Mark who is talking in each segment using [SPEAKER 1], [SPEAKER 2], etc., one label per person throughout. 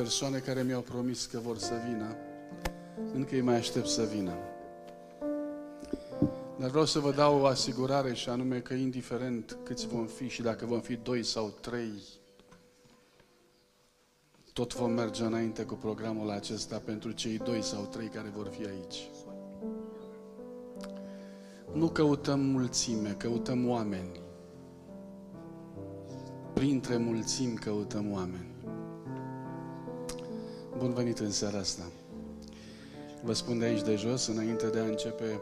[SPEAKER 1] persoane care mi-au promis că vor să vină. Încă îi mai aștept să vină. Dar vreau să vă dau o asigurare și anume că indiferent câți vom fi și dacă vom fi doi sau trei, tot vom merge înainte cu programul acesta pentru cei doi sau trei care vor fi aici. Nu căutăm mulțime, căutăm oameni. Printre mulțimi căutăm oameni. Bun venit în seara asta. Vă spun de aici de jos, înainte de a începe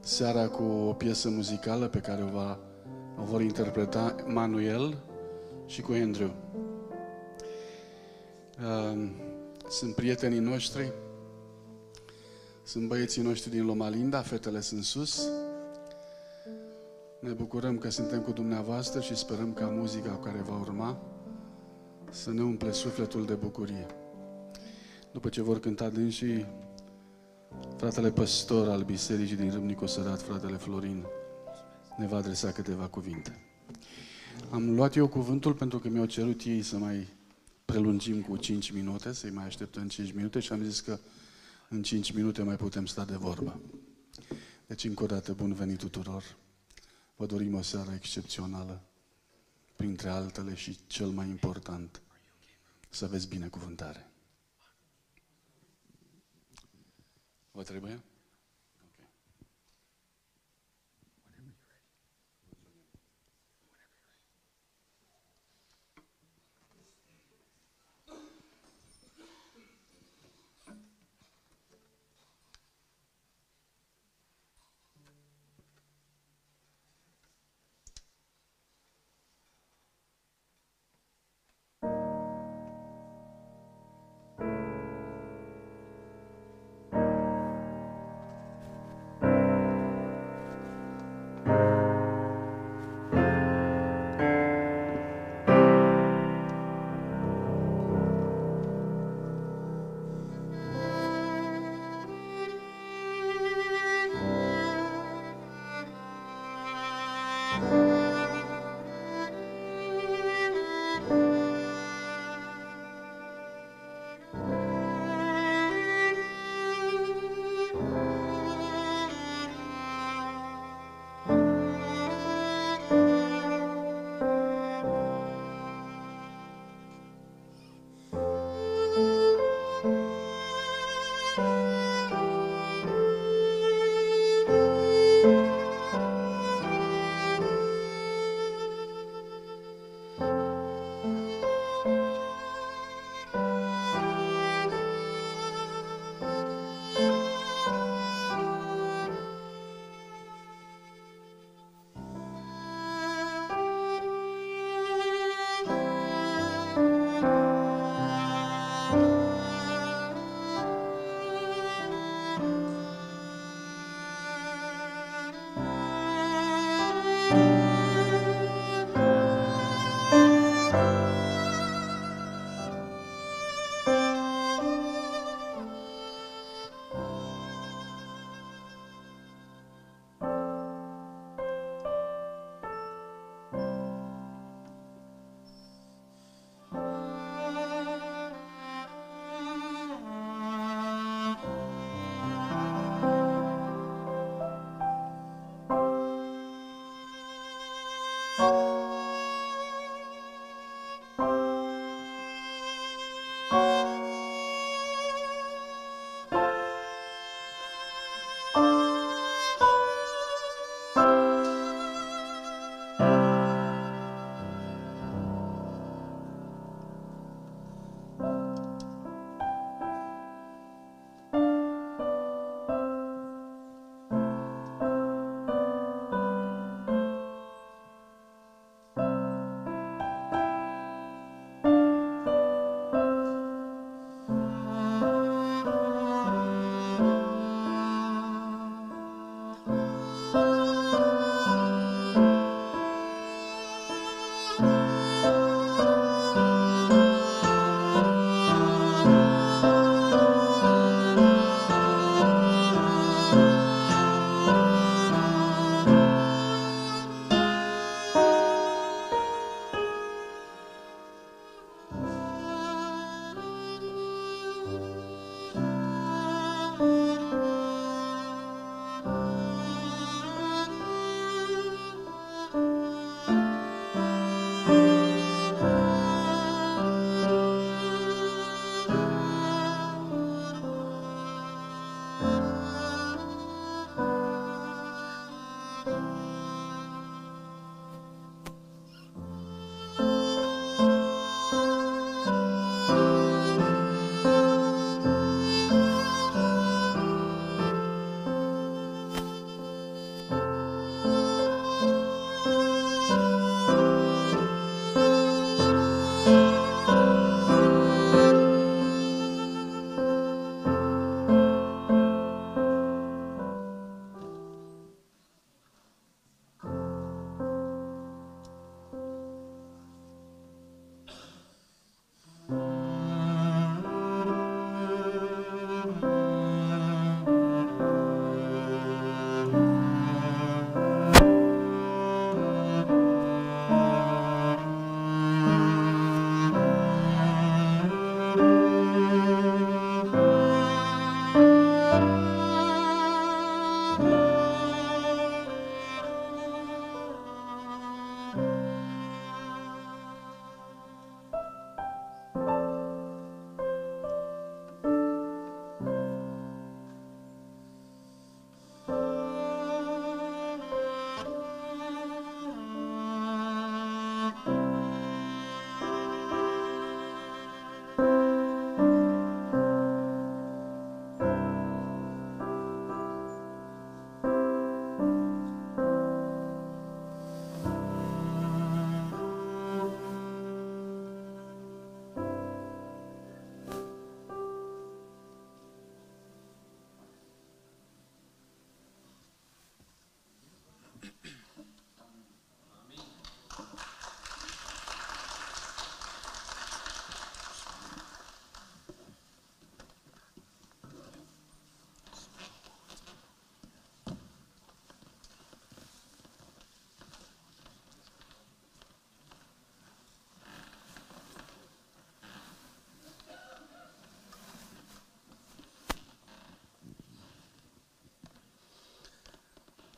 [SPEAKER 1] seara cu o piesă muzicală pe care o, va, o vor interpreta Manuel și cu Andrew. Sunt prietenii noștri, sunt băieții noștri din Loma Linda, fetele sunt sus. Ne bucurăm că suntem cu dumneavoastră și sperăm ca muzica care va urma să ne umple sufletul de bucurie. După ce vor cânta și fratele păstor al bisericii din Râmnicu Sărat, fratele Florin, ne va adresa câteva cuvinte. Am luat eu cuvântul pentru că mi-au cerut ei să mai prelungim cu 5 minute, să-i mai așteptăm 5 minute și am zis că în 5 minute mai putem sta de vorbă. Deci, încă o dată, bun venit tuturor. Vă dorim o seară excepțională, printre altele și cel mai important, să aveți binecuvântare. Vă trebuie?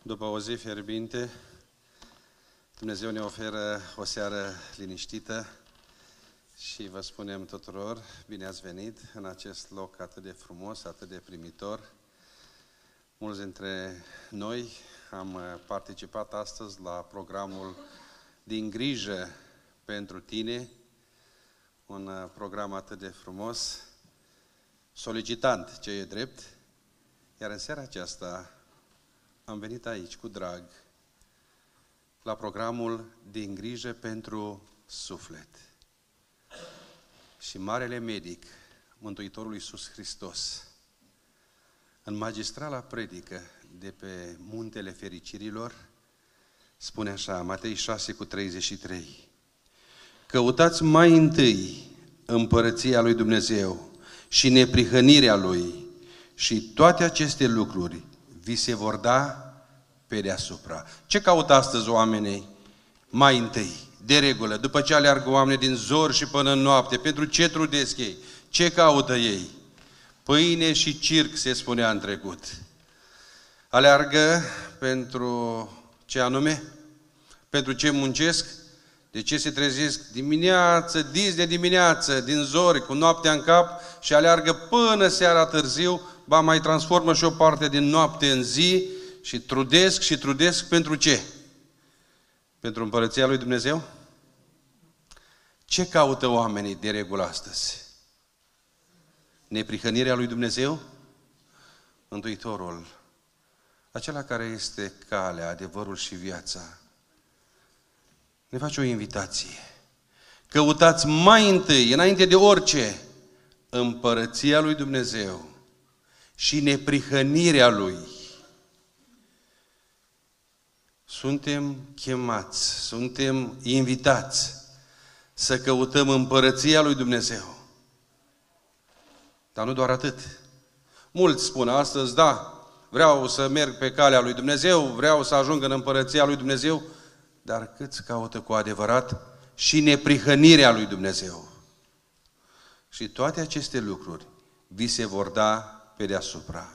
[SPEAKER 2] După o zi fierbinte, Dumnezeu ne oferă o seară liniștită și vă spunem tuturor, bine ați venit în acest loc atât de frumos, atât de primitor. Mulți dintre noi am participat astăzi la programul Din grijă pentru tine, un program atât de frumos, solicitant, ce e drept, iar în seara aceasta am venit aici cu drag la programul Din grijă pentru suflet. Și Marele Medic, Mântuitorul Iisus Hristos, în magistrala predică de pe Muntele Fericirilor, spune așa, Matei 6 cu 33, Căutați mai întâi împărăția lui Dumnezeu și neprihănirea Lui și toate aceste lucruri vi se vor da pe deasupra. Ce caută astăzi oamenii? Mai întâi, de regulă, după ce aleargă oamenii din zor și până în noapte, pentru ce trudesc ei? Ce caută ei? Pâine și circ, se spunea în trecut. Aleargă pentru ce anume? Pentru ce muncesc? De ce se trezesc dimineață, dis de dimineață, din zori, cu noaptea în cap și aleargă până seara târziu ba mai transformă și o parte din noapte în zi și trudesc și trudesc pentru ce? Pentru împărăția lui Dumnezeu? Ce caută oamenii de regulă astăzi? Neprihănirea lui Dumnezeu? Mântuitorul, acela care este calea, adevărul și viața, ne face o invitație. Căutați mai întâi, înainte de orice, împărăția lui Dumnezeu și neprihănirea Lui. Suntem chemați, suntem invitați să căutăm împărăția Lui Dumnezeu. Dar nu doar atât. Mulți spun astăzi, da, vreau să merg pe calea lui Dumnezeu, vreau să ajung în împărăția lui Dumnezeu, dar câți caută cu adevărat și neprihănirea lui Dumnezeu? Și toate aceste lucruri vi se vor da pe deasupra.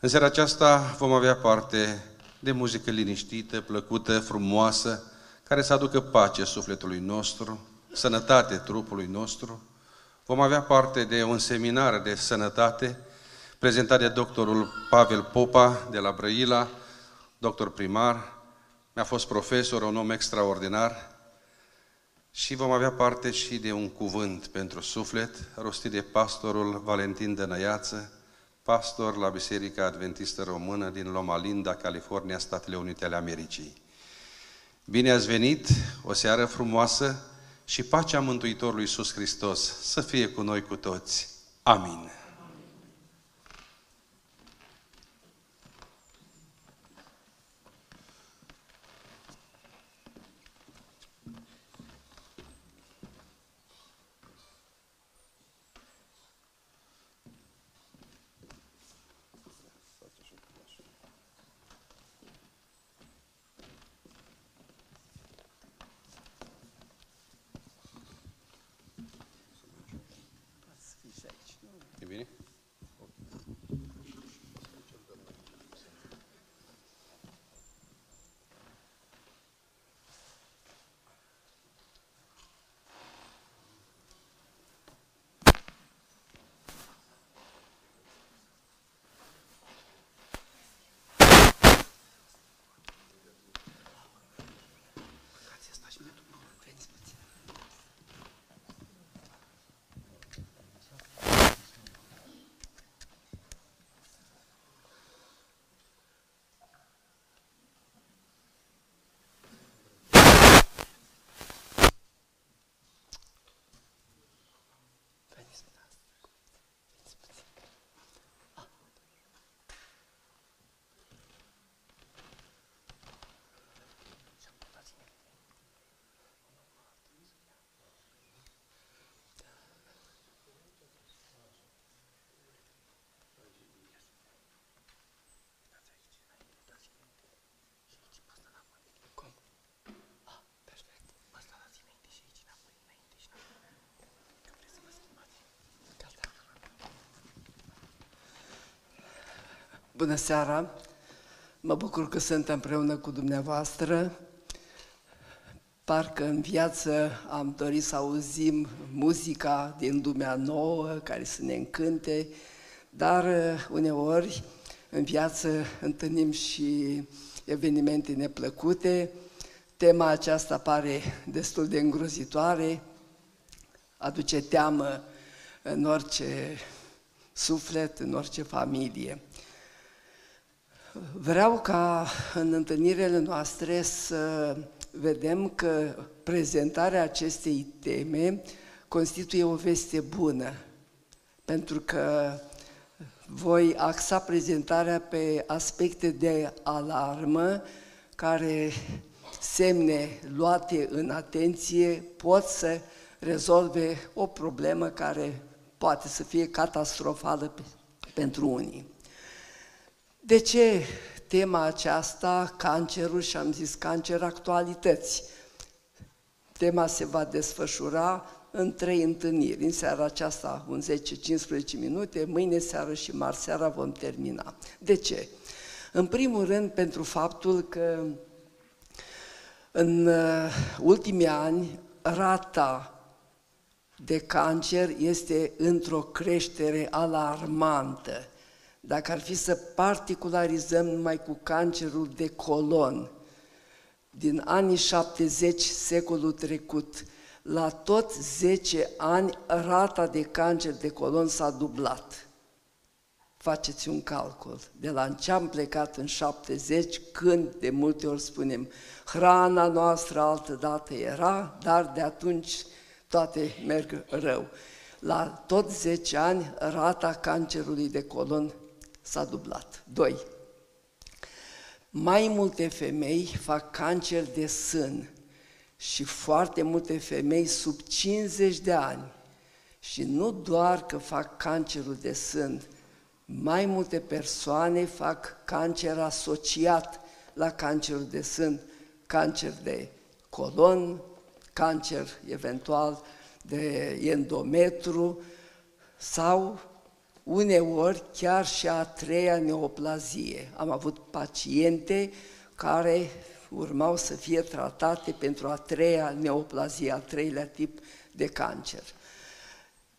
[SPEAKER 2] În seara aceasta vom avea parte de muzică liniștită, plăcută, frumoasă, care să aducă pace sufletului nostru, sănătate trupului nostru. Vom avea parte de un seminar de sănătate prezentat de doctorul Pavel Popa de la Brăila, doctor primar, mi-a fost profesor, un om extraordinar, și vom avea parte și de un cuvânt pentru suflet, rostit de pastorul Valentin Dănăiață, pastor la Biserica Adventistă Română din Loma Linda, California, Statele Unite ale Americii. Bine ați venit, o seară frumoasă și pacea Mântuitorului Iisus Hristos să fie cu noi cu toți. Amin.
[SPEAKER 3] Bună seara! Mă bucur că sunt împreună cu dumneavoastră. Parcă în viață am dorit să auzim muzica din lumea nouă, care să ne încânte, dar uh, uneori în viață întâlnim și evenimente neplăcute. Tema aceasta pare destul de îngrozitoare, aduce teamă în orice suflet, în orice familie. Vreau ca în întâlnirile noastre să vedem că prezentarea acestei teme constituie o veste bună, pentru că voi axa prezentarea pe aspecte de alarmă care semne luate în atenție pot să rezolve o problemă care poate să fie catastrofală pentru unii. De ce tema aceasta, cancerul, și am zis cancer actualități? Tema se va desfășura în trei întâlniri. În seara aceasta, un 10-15 minute, mâine seară și marți seara vom termina. De ce? În primul rând, pentru faptul că în uh, ultimii ani rata de cancer este într-o creștere alarmantă. Dacă ar fi să particularizăm numai cu cancerul de colon, din anii 70, secolul trecut, la tot 10 ani, rata de cancer de colon s-a dublat. Faceți un calcul. De la ce am plecat în 70, când de multe ori spunem, hrana noastră altă dată era, dar de atunci toate merg rău. La tot 10 ani, rata cancerului de colon s-a dublat. 2. Mai multe femei fac cancer de sân și foarte multe femei sub 50 de ani. Și nu doar că fac cancerul de sân, mai multe persoane fac cancer asociat la cancerul de sân, cancer de colon, cancer eventual de endometru sau uneori chiar și a treia neoplazie. Am avut paciente care urmau să fie tratate pentru a treia neoplazie, al treilea tip de cancer.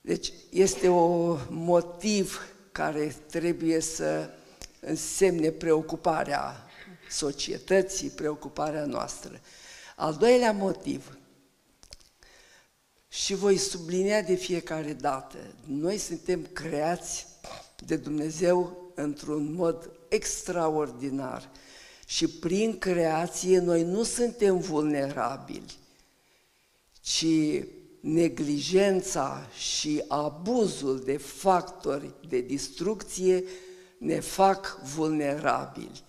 [SPEAKER 3] Deci este un motiv care trebuie să însemne preocuparea societății, preocuparea noastră. Al doilea motiv, și voi sublinia de fiecare dată, noi suntem creați de Dumnezeu într-un mod extraordinar și prin creație noi nu suntem vulnerabili, ci neglijența și abuzul de factori de distrucție ne fac vulnerabili.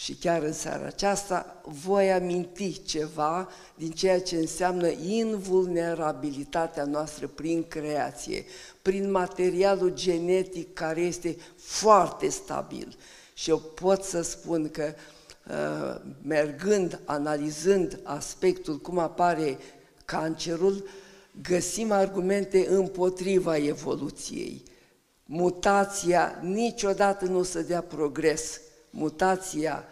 [SPEAKER 3] Și chiar în seara aceasta voi aminti ceva din ceea ce înseamnă invulnerabilitatea noastră prin creație, prin materialul genetic care este foarte stabil. Și eu pot să spun că uh, mergând, analizând aspectul cum apare cancerul, găsim argumente împotriva evoluției. Mutația niciodată nu o să dea progres mutația,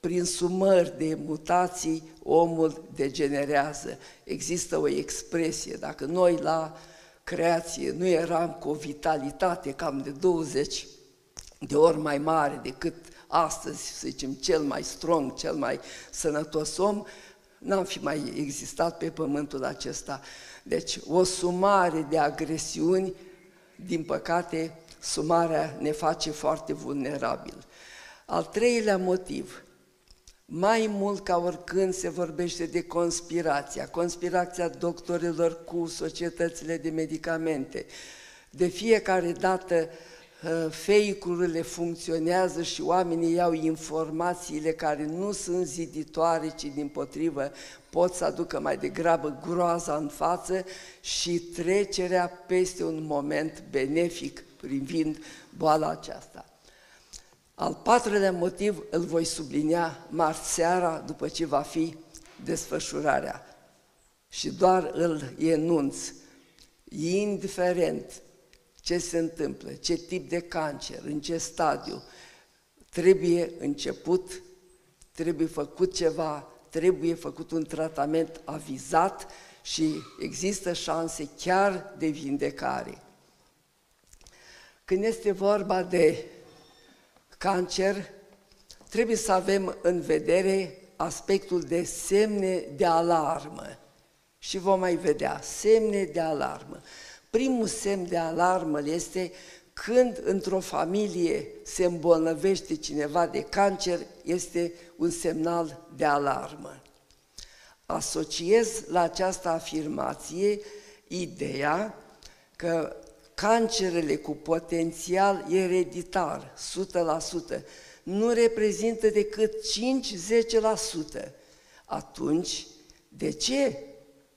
[SPEAKER 3] prin sumări de mutații, omul degenerează. Există o expresie, dacă noi la creație nu eram cu o vitalitate cam de 20 de ori mai mare decât astăzi, să zicem, cel mai strong, cel mai sănătos om, n-am fi mai existat pe pământul acesta. Deci, o sumare de agresiuni, din păcate, sumarea ne face foarte vulnerabil. Al treilea motiv, mai mult ca oricând se vorbește de conspirația, conspirația doctorilor cu societățile de medicamente. De fiecare dată uh, fake-urile funcționează și oamenii iau informațiile care nu sunt ziditoare, ci din potrivă pot să aducă mai degrabă groaza în față și trecerea peste un moment benefic privind boala aceasta. Al patrulea motiv îl voi sublinia marți seara după ce va fi desfășurarea. Și doar îl enunț. Indiferent ce se întâmplă, ce tip de cancer, în ce stadiu, trebuie început trebuie făcut ceva, trebuie făcut un tratament avizat și există șanse chiar de vindecare. Când este vorba de cancer, trebuie să avem în vedere aspectul de semne de alarmă. Și vom mai vedea semne de alarmă. Primul semn de alarmă este când într-o familie se îmbolnăvește cineva de cancer, este un semnal de alarmă. Asociez la această afirmație ideea că cancerele cu potențial ereditar, 100%, nu reprezintă decât 5-10%. Atunci, de ce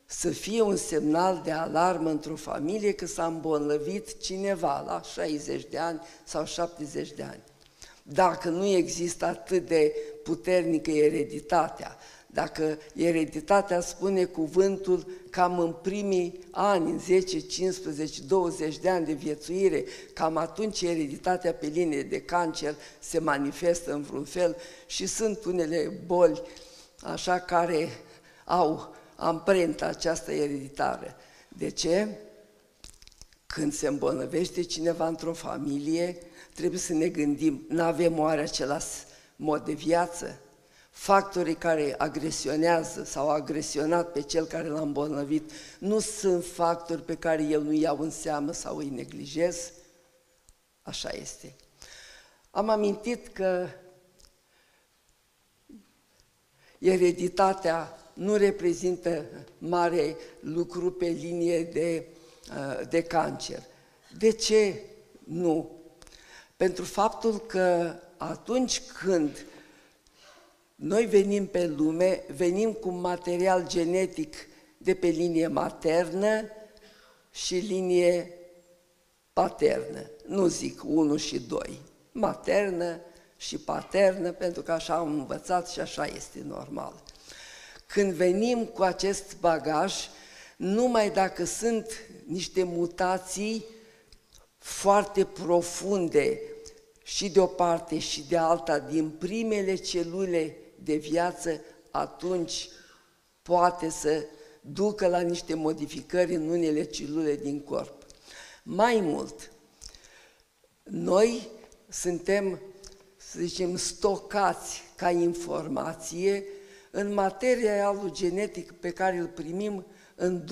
[SPEAKER 3] să fie un semnal de alarmă într-o familie că s-a îmbolnăvit cineva la 60 de ani sau 70 de ani? Dacă nu există atât de puternică ereditatea, dacă ereditatea spune cuvântul cam în primii ani, în 10, 15, 20 de ani de viețuire, cam atunci ereditatea pe linie de cancer se manifestă în vreun fel și sunt unele boli așa care au amprenta aceasta ereditară. De ce? Când se îmbolnăvește cineva într-o familie, trebuie să ne gândim, nu avem oare același mod de viață? Factorii care agresionează sau agresionat pe cel care l-a îmbolnăvit nu sunt factori pe care eu nu iau în seamă sau îi neglijez? Așa este. Am amintit că ereditatea nu reprezintă mare lucru pe linie de, de cancer. De ce nu? Pentru faptul că atunci când noi venim pe lume, venim cu material genetic de pe linie maternă și linie paternă. Nu zic 1 și 2, maternă și paternă, pentru că așa am învățat și așa este normal. Când venim cu acest bagaj, numai dacă sunt niște mutații foarte profunde și de o parte și de alta din primele celule de viață, atunci poate să ducă la niște modificări în unele celule din corp. Mai mult, noi suntem, să zicem, stocați ca informație în materialul genetic pe care îl primim în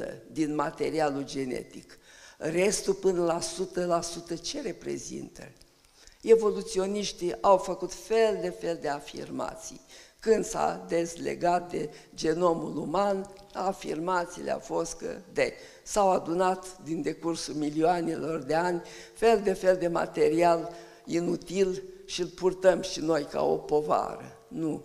[SPEAKER 3] 2% din materialul genetic. Restul până la 100% ce reprezintă? Evoluționiștii au făcut fel de fel de afirmații. Când s-a dezlegat de genomul uman, afirmațiile au fost că de s-au adunat din decursul milioanelor de ani fel de fel de material inutil și îl purtăm și noi ca o povară. Nu.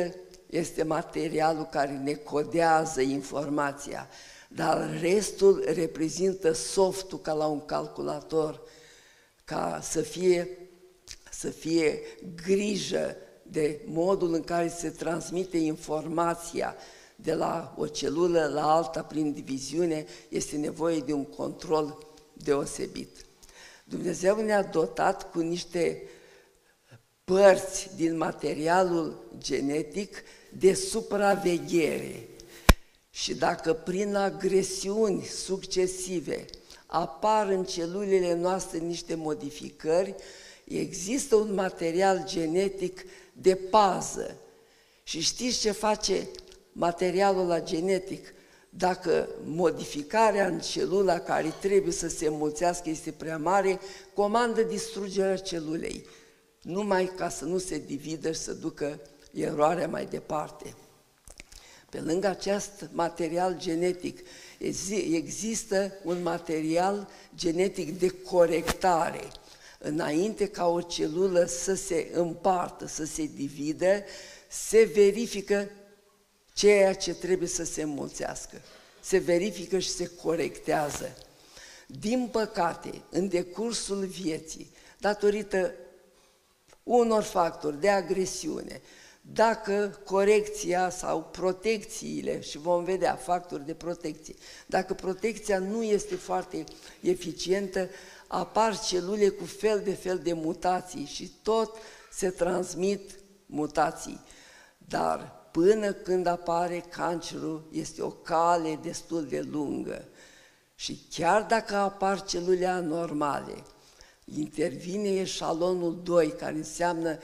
[SPEAKER 3] 2% este materialul care ne codează informația, dar restul reprezintă softul ca la un calculator, ca să fie, să fie grijă de modul în care se transmite informația de la o celulă la alta prin diviziune, este nevoie de un control deosebit. Dumnezeu ne-a dotat cu niște părți din materialul genetic de supraveghere. Și dacă prin agresiuni succesive apar în celulele noastre niște modificări, există un material genetic de pază. Și știți ce face materialul la genetic? Dacă modificarea în celula care trebuie să se înmulțească este prea mare, comandă distrugerea celulei numai ca să nu se dividă și să ducă eroarea mai departe. Pe lângă acest material genetic, există un material genetic de corectare. Înainte ca o celulă să se împartă, să se dividă, se verifică ceea ce trebuie să se înmulțească. Se verifică și se corectează. Din păcate, în decursul vieții, datorită unor factori de agresiune, dacă corecția sau protecțiile, și vom vedea factori de protecție, dacă protecția nu este foarte eficientă, apar celule cu fel de fel de mutații și tot se transmit mutații, dar până când apare cancerul este o cale destul de lungă. Și chiar dacă apar celule anormale, intervine eșalonul 2, care înseamnă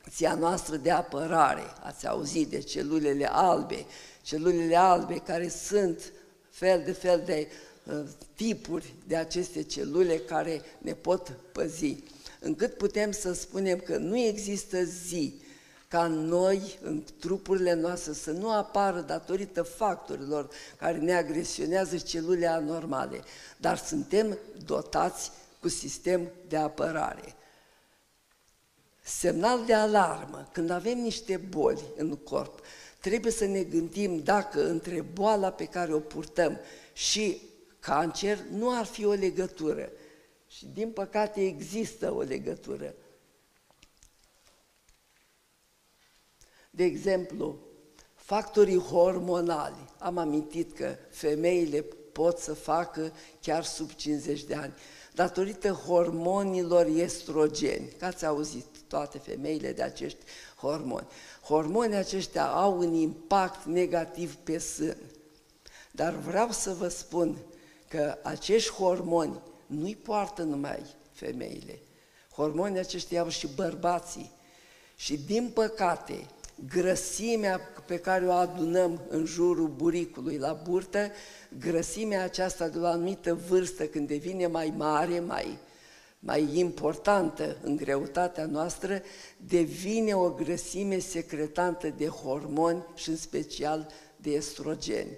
[SPEAKER 3] funcția noastră de apărare. Ați auzit de celulele albe, celulele albe care sunt fel de fel de uh, tipuri de aceste celule care ne pot păzi. Încât putem să spunem că nu există zi ca noi, în trupurile noastre, să nu apară datorită factorilor care ne agresionează celule anormale, dar suntem dotați cu sistem de apărare. Semnal de alarmă, când avem niște boli în corp, trebuie să ne gândim dacă între boala pe care o purtăm și cancer nu ar fi o legătură. Și din păcate există o legătură. De exemplu, factorii hormonali. Am amintit că femeile pot să facă chiar sub 50 de ani, datorită hormonilor estrogeni. Că ați auzit toate femeile de acești hormoni. Hormonii aceștia au un impact negativ pe sân. Dar vreau să vă spun că acești hormoni nu-i poartă numai femeile. Hormonii aceștia au și bărbații. Și din păcate, grăsimea pe care o adunăm în jurul buricului la burtă, grăsimea aceasta de la o anumită vârstă, când devine mai mare, mai, mai importantă în greutatea noastră, devine o grăsime secretantă de hormoni și în special de estrogeni.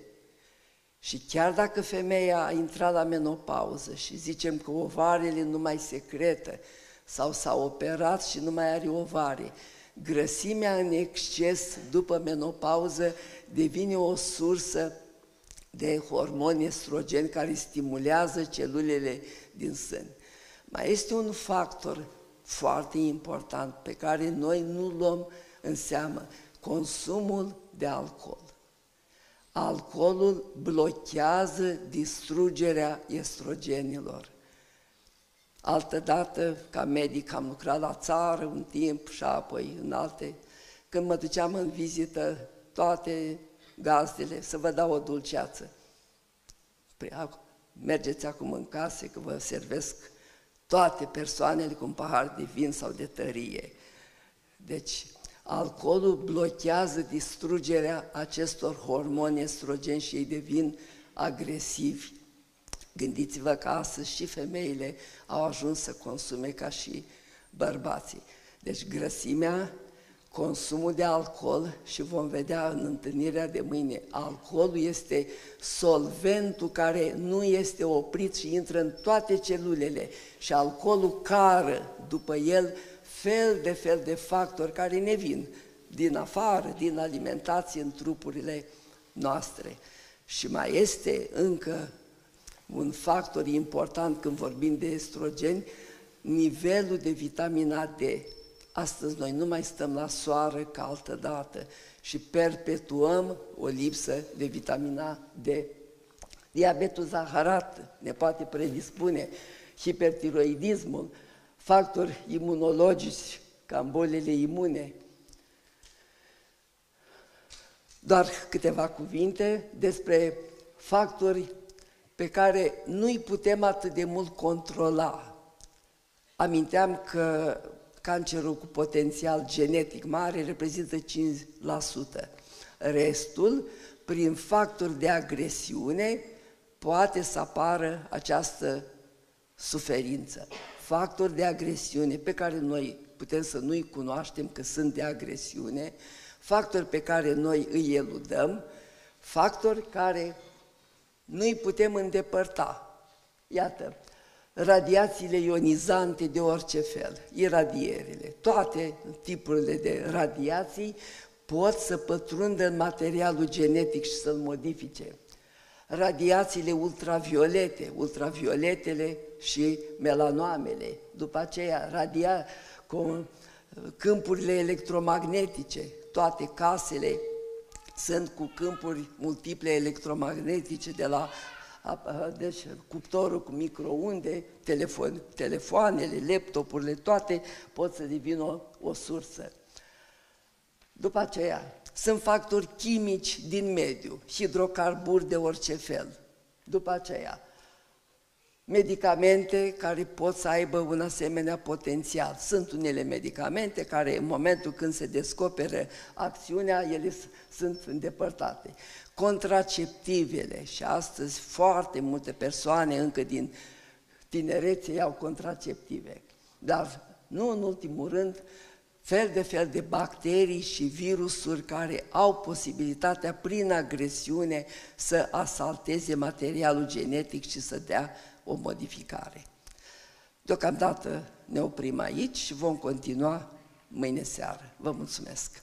[SPEAKER 3] Și chiar dacă femeia a intrat la menopauză și zicem că ovarele nu mai secretă sau s-a operat și nu mai are ovare, grăsimea în exces după menopauză devine o sursă de hormoni estrogeni care stimulează celulele din sân. Mai este un factor foarte important pe care noi nu luăm în seamă, consumul de alcool. Alcoolul blochează distrugerea estrogenilor. Altădată, ca medic, am lucrat la țară un timp și apoi în alte. Când mă duceam în vizită, toate gazdele, să vă dau o dulceață. Păi, mergeți acum în case că vă servesc toate persoanele cu un pahar de vin sau de tărie. Deci, alcoolul blochează distrugerea acestor hormoni estrogeni și ei devin agresivi. Gândiți-vă că astăzi și femeile au ajuns să consume ca și bărbații. Deci grăsimea, consumul de alcool și vom vedea în întâlnirea de mâine, alcoolul este solventul care nu este oprit și intră în toate celulele și alcoolul cară după el fel de fel de factori care ne vin din afară, din alimentație în trupurile noastre. Și mai este încă un factor important când vorbim de estrogeni, nivelul de vitamina D. Astăzi noi nu mai stăm la soare ca altă dată și perpetuăm o lipsă de vitamina D. Diabetul zaharat ne poate predispune, hipertiroidismul, factori imunologici, ca în bolile imune. Doar câteva cuvinte despre factori pe care nu-i putem atât de mult controla. Aminteam că cancerul cu potențial genetic mare reprezintă 5%. Restul, prin factori de agresiune, poate să apară această suferință. Factori de agresiune pe care noi putem să nu-i cunoaștem că sunt de agresiune, factori pe care noi îi eludăm, factori care nu îi putem îndepărta. Iată, radiațiile ionizante de orice fel, iradierile, toate tipurile de radiații pot să pătrundă în materialul genetic și să-l modifice. Radiațiile ultraviolete, ultravioletele și melanoamele, după aceea radia, cu câmpurile electromagnetice, toate casele sunt cu câmpuri multiple electromagnetice de la deci cuptorul cu microunde, telefon, telefoanele, laptopurile, toate pot să devină o, o sursă. După aceea, sunt factori chimici din mediu, hidrocarburi de orice fel. După aceea, medicamente care pot să aibă un asemenea potențial. Sunt unele medicamente care în momentul când se descopere acțiunea, ele sunt îndepărtate. Contraceptivele și astăzi foarte multe persoane încă din tinerețe iau contraceptive. Dar nu în ultimul rând, fel de fel de bacterii și virusuri care au posibilitatea prin agresiune să asalteze materialul genetic și să dea o modificare. Deocamdată ne oprim aici și vom continua mâine seară. Vă mulțumesc!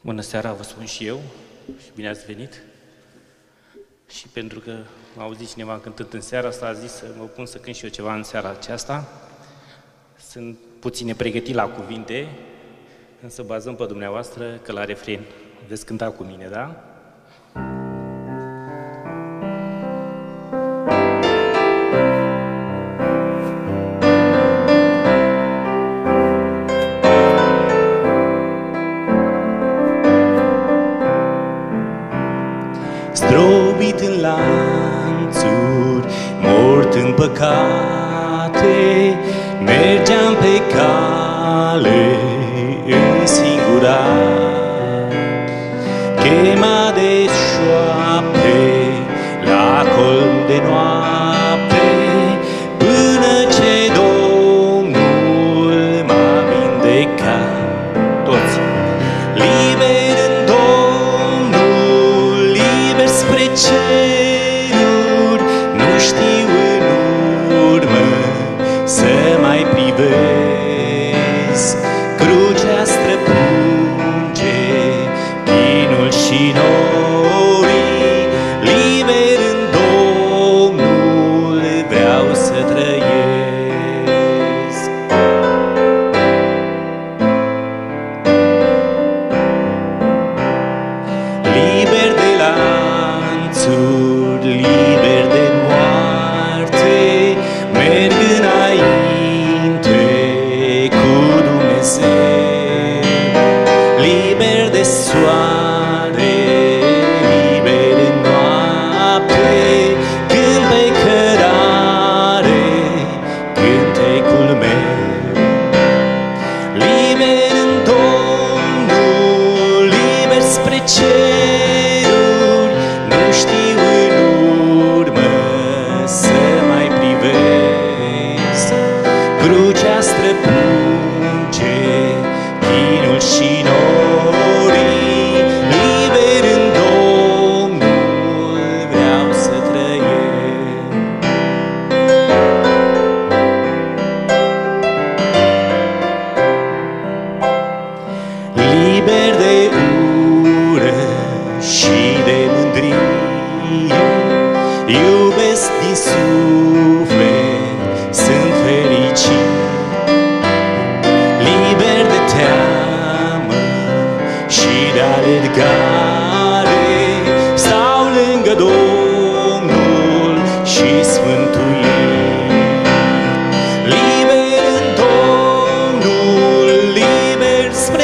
[SPEAKER 4] Bună seara, vă spun și eu și bine ați venit. Și pentru că m-a auzit cineva cântând în seara asta, a zis să mă pun să cânt și eu ceva în seara aceasta. Sunt puțin nepregătit la cuvinte, însă bazăm pe dumneavoastră că la refren veți cânta cu mine, da?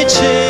[SPEAKER 5] Liber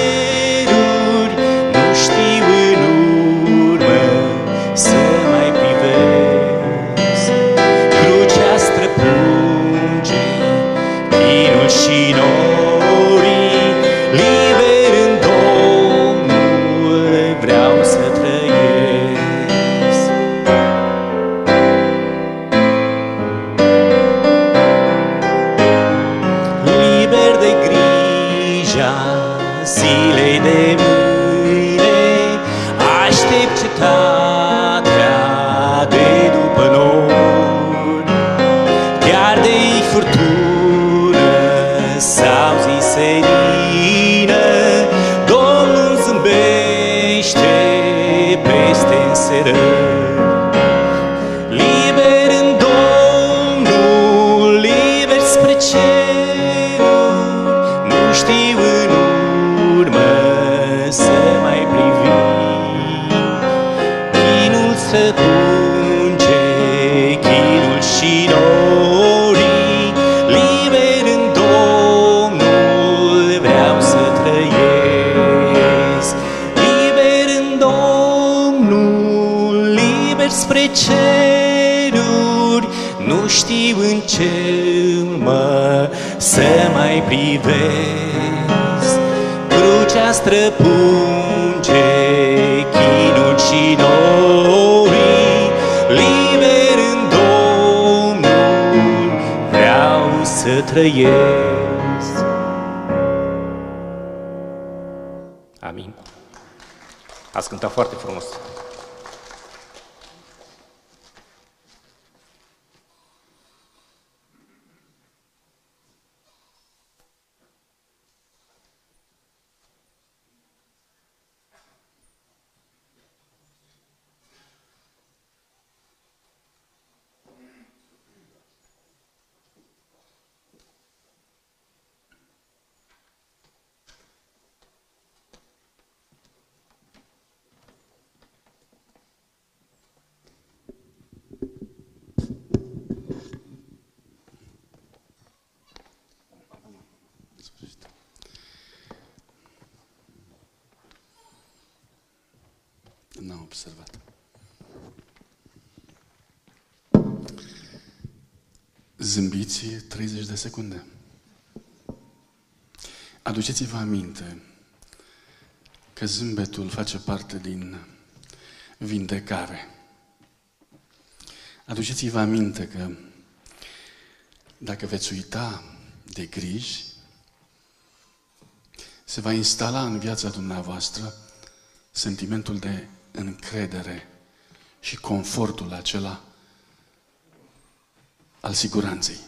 [SPEAKER 1] Aduceți-vă aminte că zâmbetul face parte din vindecare. Aduceți-vă aminte că dacă veți uita de griji, se va instala în viața dumneavoastră sentimentul de încredere și confortul acela al siguranței.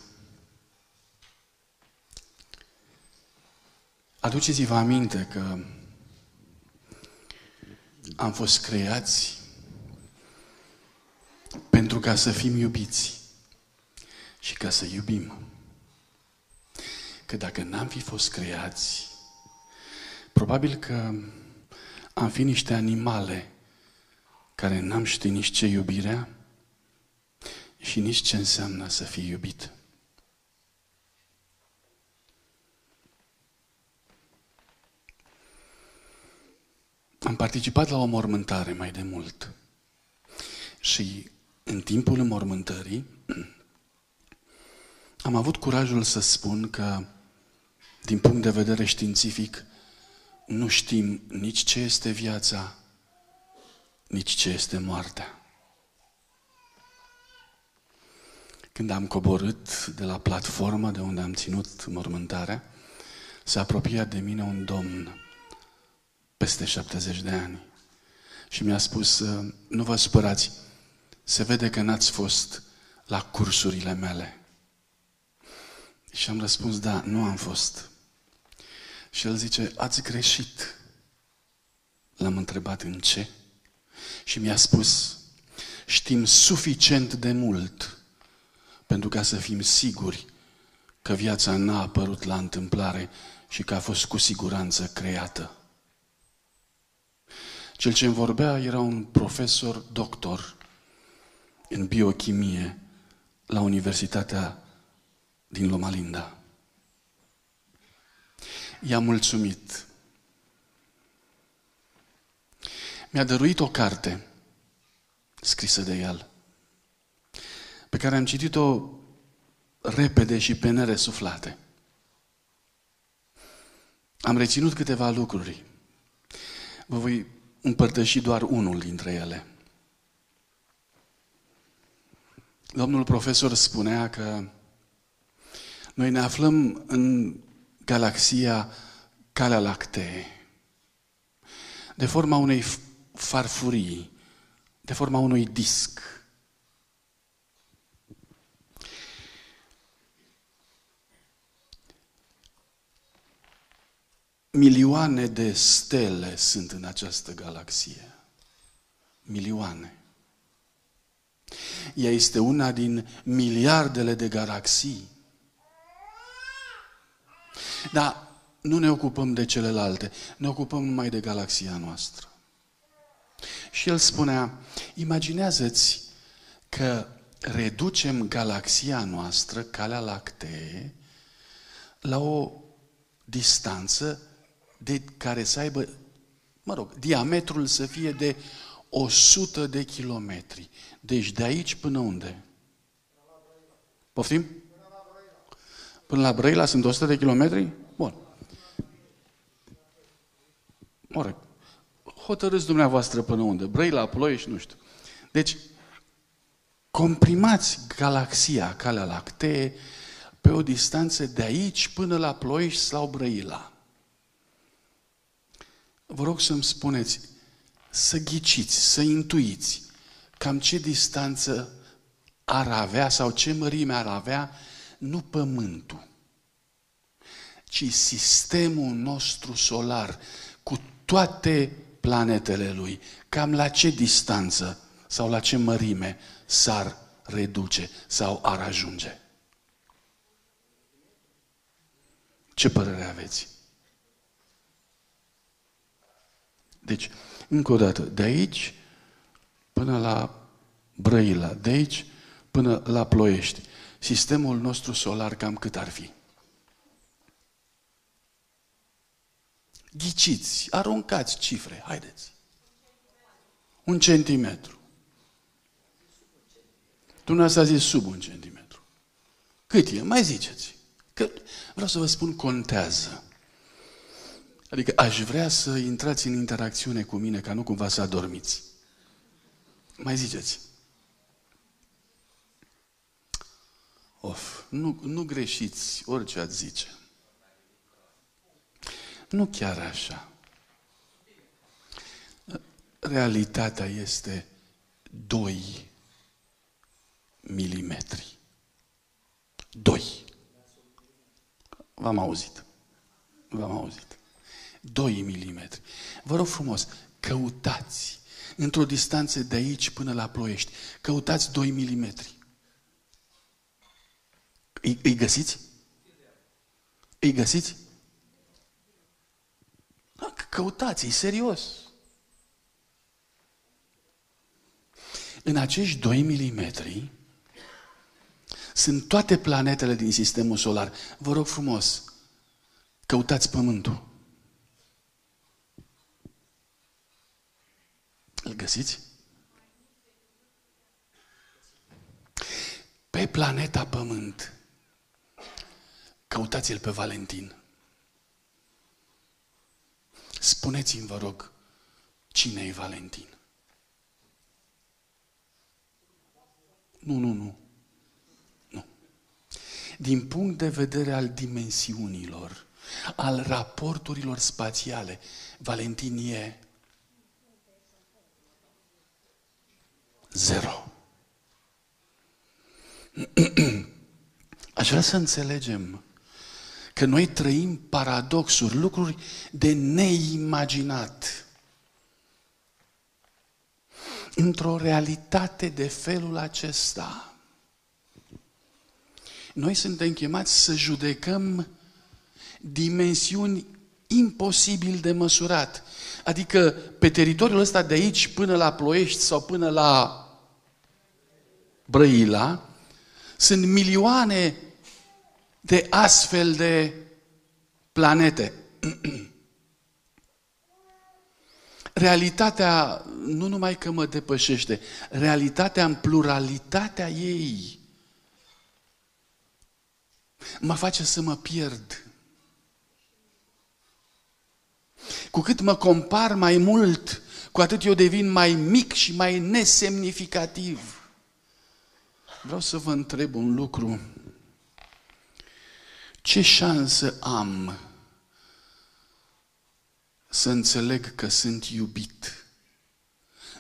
[SPEAKER 1] Aduceți-vă aminte că am fost creați pentru ca să fim iubiți și ca să iubim. Că dacă n-am fi fost creați, probabil că am fi niște animale care n-am ști nici ce iubirea și nici ce înseamnă să fii iubit. Am participat la o mormântare mai de mult și în timpul înmormântării am avut curajul să spun că din punct de vedere științific nu știm nici ce este viața, nici ce este moartea. Când am coborât de la platformă de unde am ținut mormântarea, se apropia de mine un domn peste 70 de ani și mi-a spus, nu vă supărați, se vede că n-ați fost la cursurile mele. Și am răspuns, da, nu am fost. Și el zice, ați greșit. L-am întrebat în ce? Și mi-a spus, știm suficient de mult pentru ca să fim siguri că viața n-a apărut la întâmplare și că a fost cu siguranță creată. Cel ce îmi vorbea era un profesor doctor în biochimie la Universitatea din Loma Linda. I-a mulțumit. Mi-a dăruit o carte scrisă de el, pe care am citit-o repede și pe neresuflate. Am reținut câteva lucruri. Vă voi împărtăși doar unul dintre ele. Domnul profesor spunea că noi ne aflăm în galaxia Calea Lactee, de forma unei farfurii, de forma unui disc. Milioane de stele sunt în această galaxie. Milioane. Ea este una din miliardele de galaxii. Dar nu ne ocupăm de celelalte, ne ocupăm numai de galaxia noastră. Și el spunea, imaginează-ți că reducem galaxia noastră, Calea Lactee, la o distanță de care să aibă, mă rog, diametrul să fie de 100 de kilometri. Deci de aici până unde? Poftim? Până la Brăila sunt 100 de kilometri? Bun. Mă rog. Hotărâți dumneavoastră până unde. Brăila, Ploiești, nu știu. Deci, comprimați galaxia Calea Lactee pe o distanță de aici până la Ploiești sau Brăila. Vă rog să-mi spuneți, să ghiciți, să intuiți cam ce distanță ar avea sau ce mărime ar avea nu Pământul, ci sistemul nostru solar cu toate planetele lui, cam la ce distanță sau la ce mărime s-ar reduce sau ar ajunge. Ce părere aveți? Deci, încă o dată, de aici până la Brăila, de aici până la Ploiești, sistemul nostru solar cam cât ar fi? Ghiciți, aruncați cifre, haideți. Un centimetru. Dumneavoastră a zis sub un centimetru. Cât e? Mai ziceți. Că vreau să vă spun, contează. Adică aș vrea să intrați în interacțiune cu mine, ca nu cumva să adormiți. Mai ziceți. Of, nu, nu greșiți orice ați zice. Nu chiar așa. Realitatea este 2 milimetri. 2. V-am auzit. V-am auzit. 2 milimetri. Vă rog frumos, căutați într-o distanță de aici până la Ploiești. Căutați 2 milimetri. Îi, îi găsiți? Îi găsiți? Da, căutați, e serios. În acești 2 milimetri sunt toate planetele din sistemul solar. Vă rog frumos, căutați Pământul. Îl găsiți? Pe planeta Pământ, căutați-l pe Valentin. Spuneți-mi, vă rog, cine e Valentin? Nu, nu, nu. Nu. Din punct de vedere al dimensiunilor, al raporturilor spațiale, Valentin e Zero. Aș vrea să înțelegem că noi trăim paradoxuri, lucruri de neimaginat. Într-o realitate de felul acesta. Noi suntem chemați să judecăm dimensiuni imposibil de măsurat. Adică pe teritoriul ăsta de aici până la Ploiești sau până la Brăila, sunt milioane de astfel de planete. Realitatea nu numai că mă depășește, realitatea în pluralitatea ei mă face să mă pierd. Cu cât mă compar mai mult, cu atât eu devin mai mic și mai nesemnificativ. Vreau să vă întreb un lucru. Ce șansă am să înțeleg că sunt iubit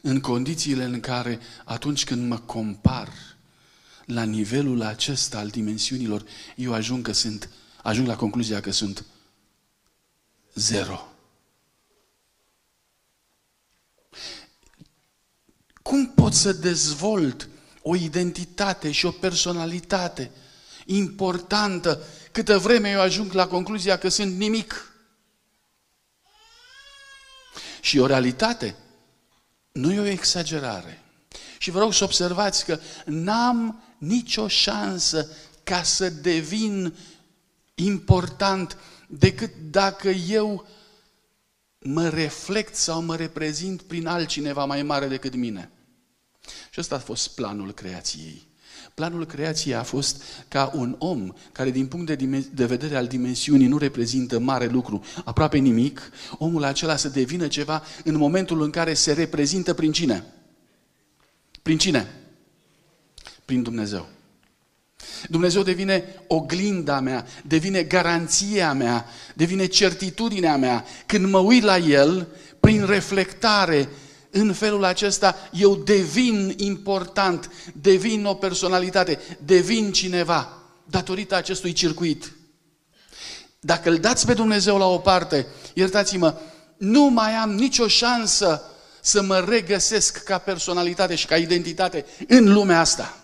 [SPEAKER 1] în condițiile în care atunci când mă compar la nivelul acesta al dimensiunilor, eu ajung, că sunt, ajung la concluzia că sunt zero. Cum pot să dezvolt o identitate și o personalitate importantă câtă vreme eu ajung la concluzia că sunt nimic? Și o realitate nu e o exagerare. Și vă rog să observați că n-am nicio șansă ca să devin important decât dacă eu mă reflect sau mă reprezint prin altcineva mai mare decât mine. Și ăsta a fost planul creației. Planul creației a fost ca un om care din punct de, de vedere al dimensiunii nu reprezintă mare lucru, aproape nimic, omul acela să devină ceva în momentul în care se reprezintă prin cine? Prin cine? Prin Dumnezeu. Dumnezeu devine oglinda mea, devine garanția mea, devine certitudinea mea. Când mă uit la El, prin reflectare, în felul acesta eu devin important, devin o personalitate, devin cineva datorită acestui circuit. Dacă îl dați pe Dumnezeu la o parte, iertați-mă, nu mai am nicio șansă să mă regăsesc ca personalitate și ca identitate în lumea asta.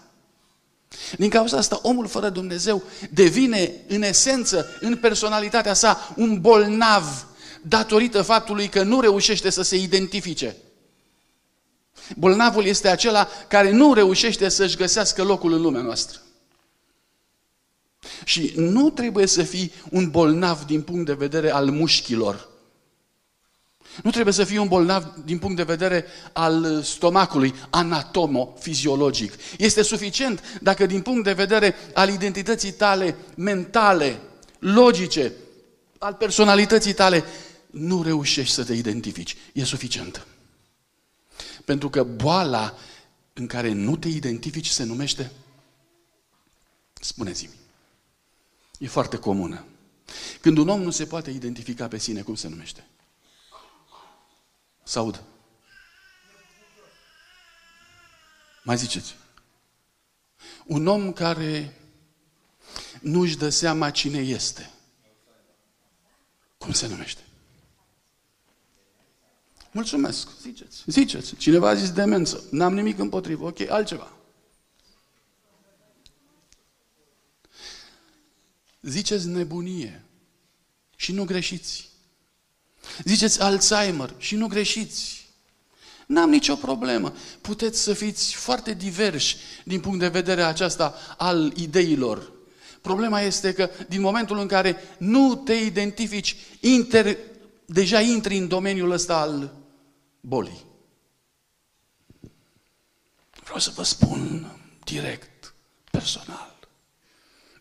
[SPEAKER 1] Din cauza asta, omul fără Dumnezeu devine, în esență, în personalitatea sa, un bolnav datorită faptului că nu reușește să se identifice. Bolnavul este acela care nu reușește să-și găsească locul în lumea noastră. Și nu trebuie să fii un bolnav din punct de vedere al mușchilor. Nu trebuie să fii un bolnav din punct de vedere al stomacului, anatomo-fiziologic. Este suficient dacă din punct de vedere al identității tale mentale, logice, al personalității tale, nu reușești să te identifici. E suficient. Pentru că boala în care nu te identifici se numește, spuneți-mi, e foarte comună. Când un om nu se poate identifica pe sine, cum se numește? Saud. Mai ziceți. Un om care nu își dă seama cine este. Cum se numește? Mulțumesc, ziceți, ziceți. Cineva a zis demență. N-am nimic împotrivă. Ok, altceva. Ziceți nebunie și nu greșiți. Ziceți Alzheimer și nu greșiți. N-am nicio problemă. Puteți să fiți foarte diversi din punct de vedere aceasta al ideilor. Problema este că din momentul în care nu te identifici, inter, deja intri în domeniul ăsta al bolii. Vreau să vă spun direct, personal.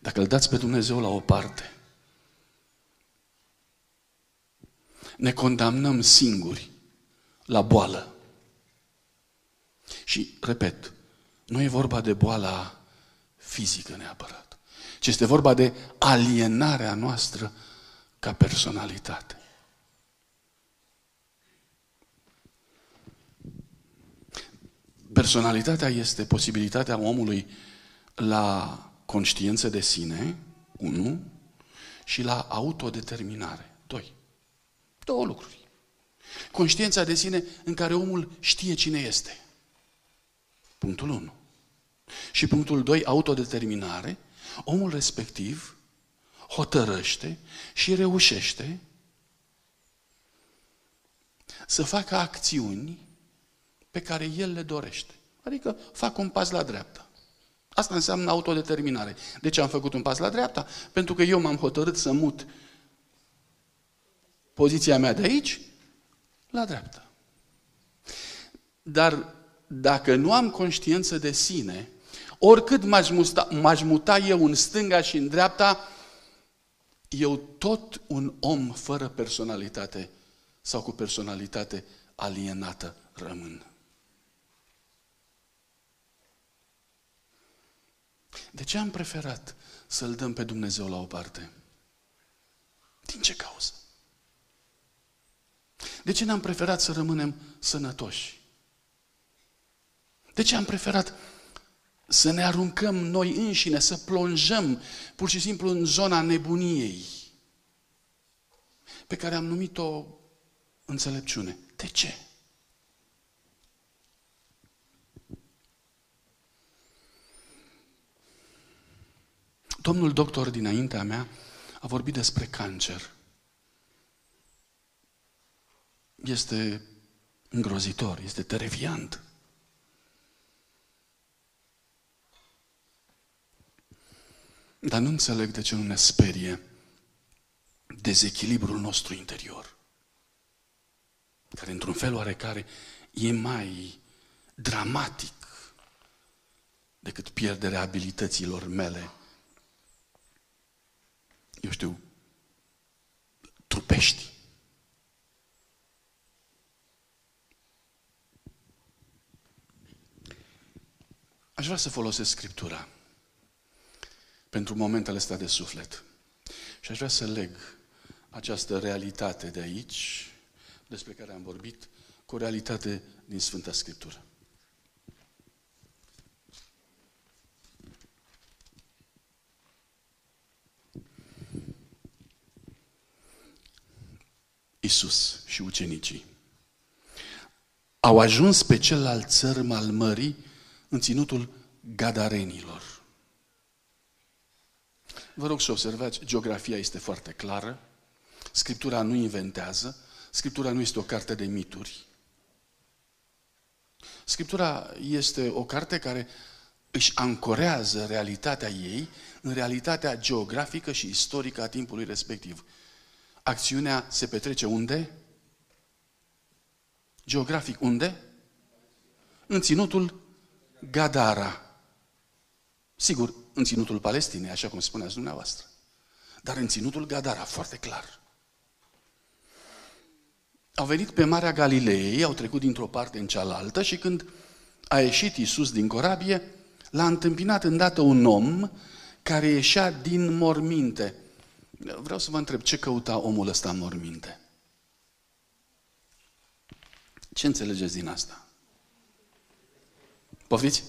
[SPEAKER 1] Dacă îl dați pe Dumnezeu la o parte, ne condamnăm singuri la boală. Și, repet, nu e vorba de boala fizică neapărat, ci este vorba de alienarea noastră ca personalitate. Personalitatea este posibilitatea omului la conștiință de sine, unu, și la autodeterminare, doi. Două lucruri. Conștiința de sine în care omul știe cine este. Punctul 1. Și punctul 2, autodeterminare. Omul respectiv hotărăște și reușește să facă acțiuni pe care el le dorește. Adică fac un pas la dreapta. Asta înseamnă autodeterminare. De ce am făcut un pas la dreapta? Pentru că eu m-am hotărât să mut poziția mea de aici la dreapta. Dar dacă nu am conștiință de sine, oricât m-aș muta, m-aș muta eu în stânga și în dreapta, eu tot un om fără personalitate sau cu personalitate alienată rămân. De ce am preferat să-L dăm pe Dumnezeu la o parte? Din ce cauză? De ce n-am preferat să rămânem sănătoși? De ce am preferat să ne aruncăm noi înșine, să plonjăm pur și simplu în zona nebuniei pe care am numit-o înțelepciune? De ce? Domnul doctor dinaintea mea a vorbit despre cancer. Este îngrozitor, este terefiant. Dar nu înțeleg de ce nu ne sperie dezechilibrul nostru interior, care într-un fel oarecare e mai dramatic decât pierderea abilităților mele eu știu, trupești. Aș vrea să folosesc Scriptura pentru momentele astea de suflet. Și aș vrea să leg această realitate de aici, despre care am vorbit, cu o realitate din Sfânta Scriptură. Isus și ucenicii au ajuns pe celălalt țărm al mării în ținutul Gadarenilor. Vă rog să observați, geografia este foarte clară, Scriptura nu inventează, Scriptura nu este o carte de mituri. Scriptura este o carte care își ancorează realitatea ei în realitatea geografică și istorică a timpului respectiv. Acțiunea se petrece unde? Geografic unde? În ținutul Gadara. Sigur, în ținutul Palestinei, așa cum spuneați dumneavoastră. Dar în ținutul Gadara, foarte clar. Au venit pe Marea Galilei, au trecut dintr-o parte în cealaltă și când a ieșit Iisus din corabie, l-a întâmpinat îndată un om care ieșea din morminte. Vreau să vă întreb, ce căuta omul ăsta în morminte? Ce înțelegeți din asta? Poftiți?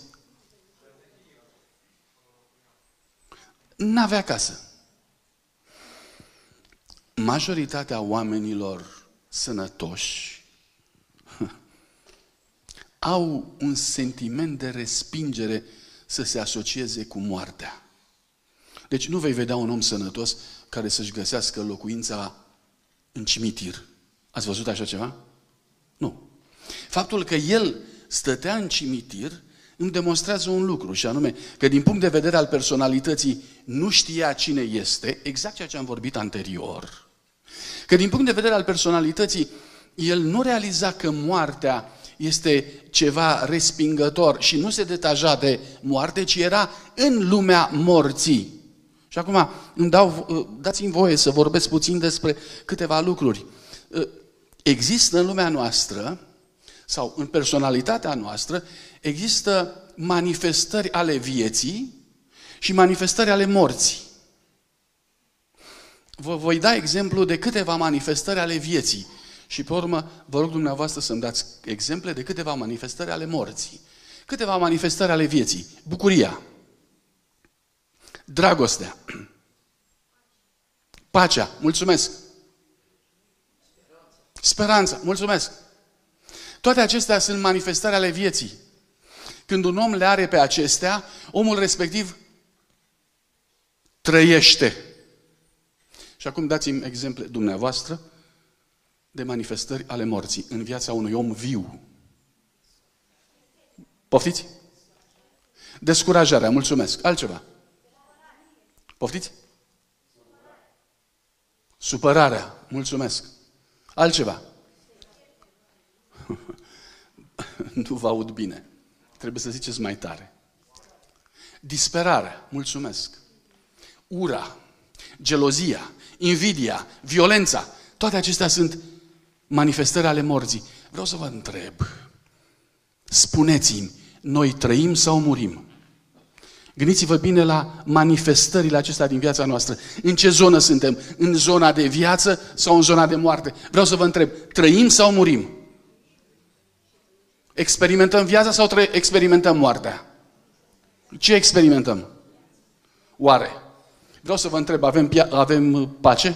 [SPEAKER 1] N-avea casă. Majoritatea oamenilor sănătoși au un sentiment de respingere să se asocieze cu moartea. Deci nu vei vedea un om sănătos care să-și găsească locuința în cimitir. Ați văzut așa ceva? Nu. Faptul că el stătea în cimitir îmi demonstrează un lucru, și anume că din punct de vedere al personalității nu știa cine este, exact ceea ce am vorbit anterior, că din punct de vedere al personalității el nu realiza că moartea este ceva respingător și nu se detaja de moarte, ci era în lumea morții. Și acum îmi dau, uh, dați-mi voie să vorbesc puțin despre câteva lucruri. Uh, există în lumea noastră, sau în personalitatea noastră, există manifestări ale vieții și manifestări ale morții. Vă voi da exemplu de câteva manifestări ale vieții și pe urmă vă rog dumneavoastră să-mi dați exemple de câteva manifestări ale morții. Câteva manifestări ale vieții. Bucuria, Dragostea. Pacea. Mulțumesc. Speranța. Mulțumesc. Toate acestea sunt manifestări ale vieții. Când un om le are pe acestea, omul respectiv trăiește. Și acum dați-mi exemple dumneavoastră de manifestări ale morții în viața unui om viu. Poftiți? Descurajarea, mulțumesc. Altceva? Poftiți? Supărarea, mulțumesc. Altceva? nu vă aud bine. Trebuie să ziceți mai tare. Disperarea, mulțumesc. Ura, gelozia, invidia, violența, toate acestea sunt manifestări ale morții. Vreau să vă întreb, spuneți-mi, noi trăim sau murim? Gândiți-vă bine la manifestările acestea din viața noastră. În ce zonă suntem? În zona de viață sau în zona de moarte? Vreau să vă întreb, trăim sau murim? Experimentăm viața sau experimentăm moartea? Ce experimentăm? Oare? Vreau să vă întreb, avem, avem pace?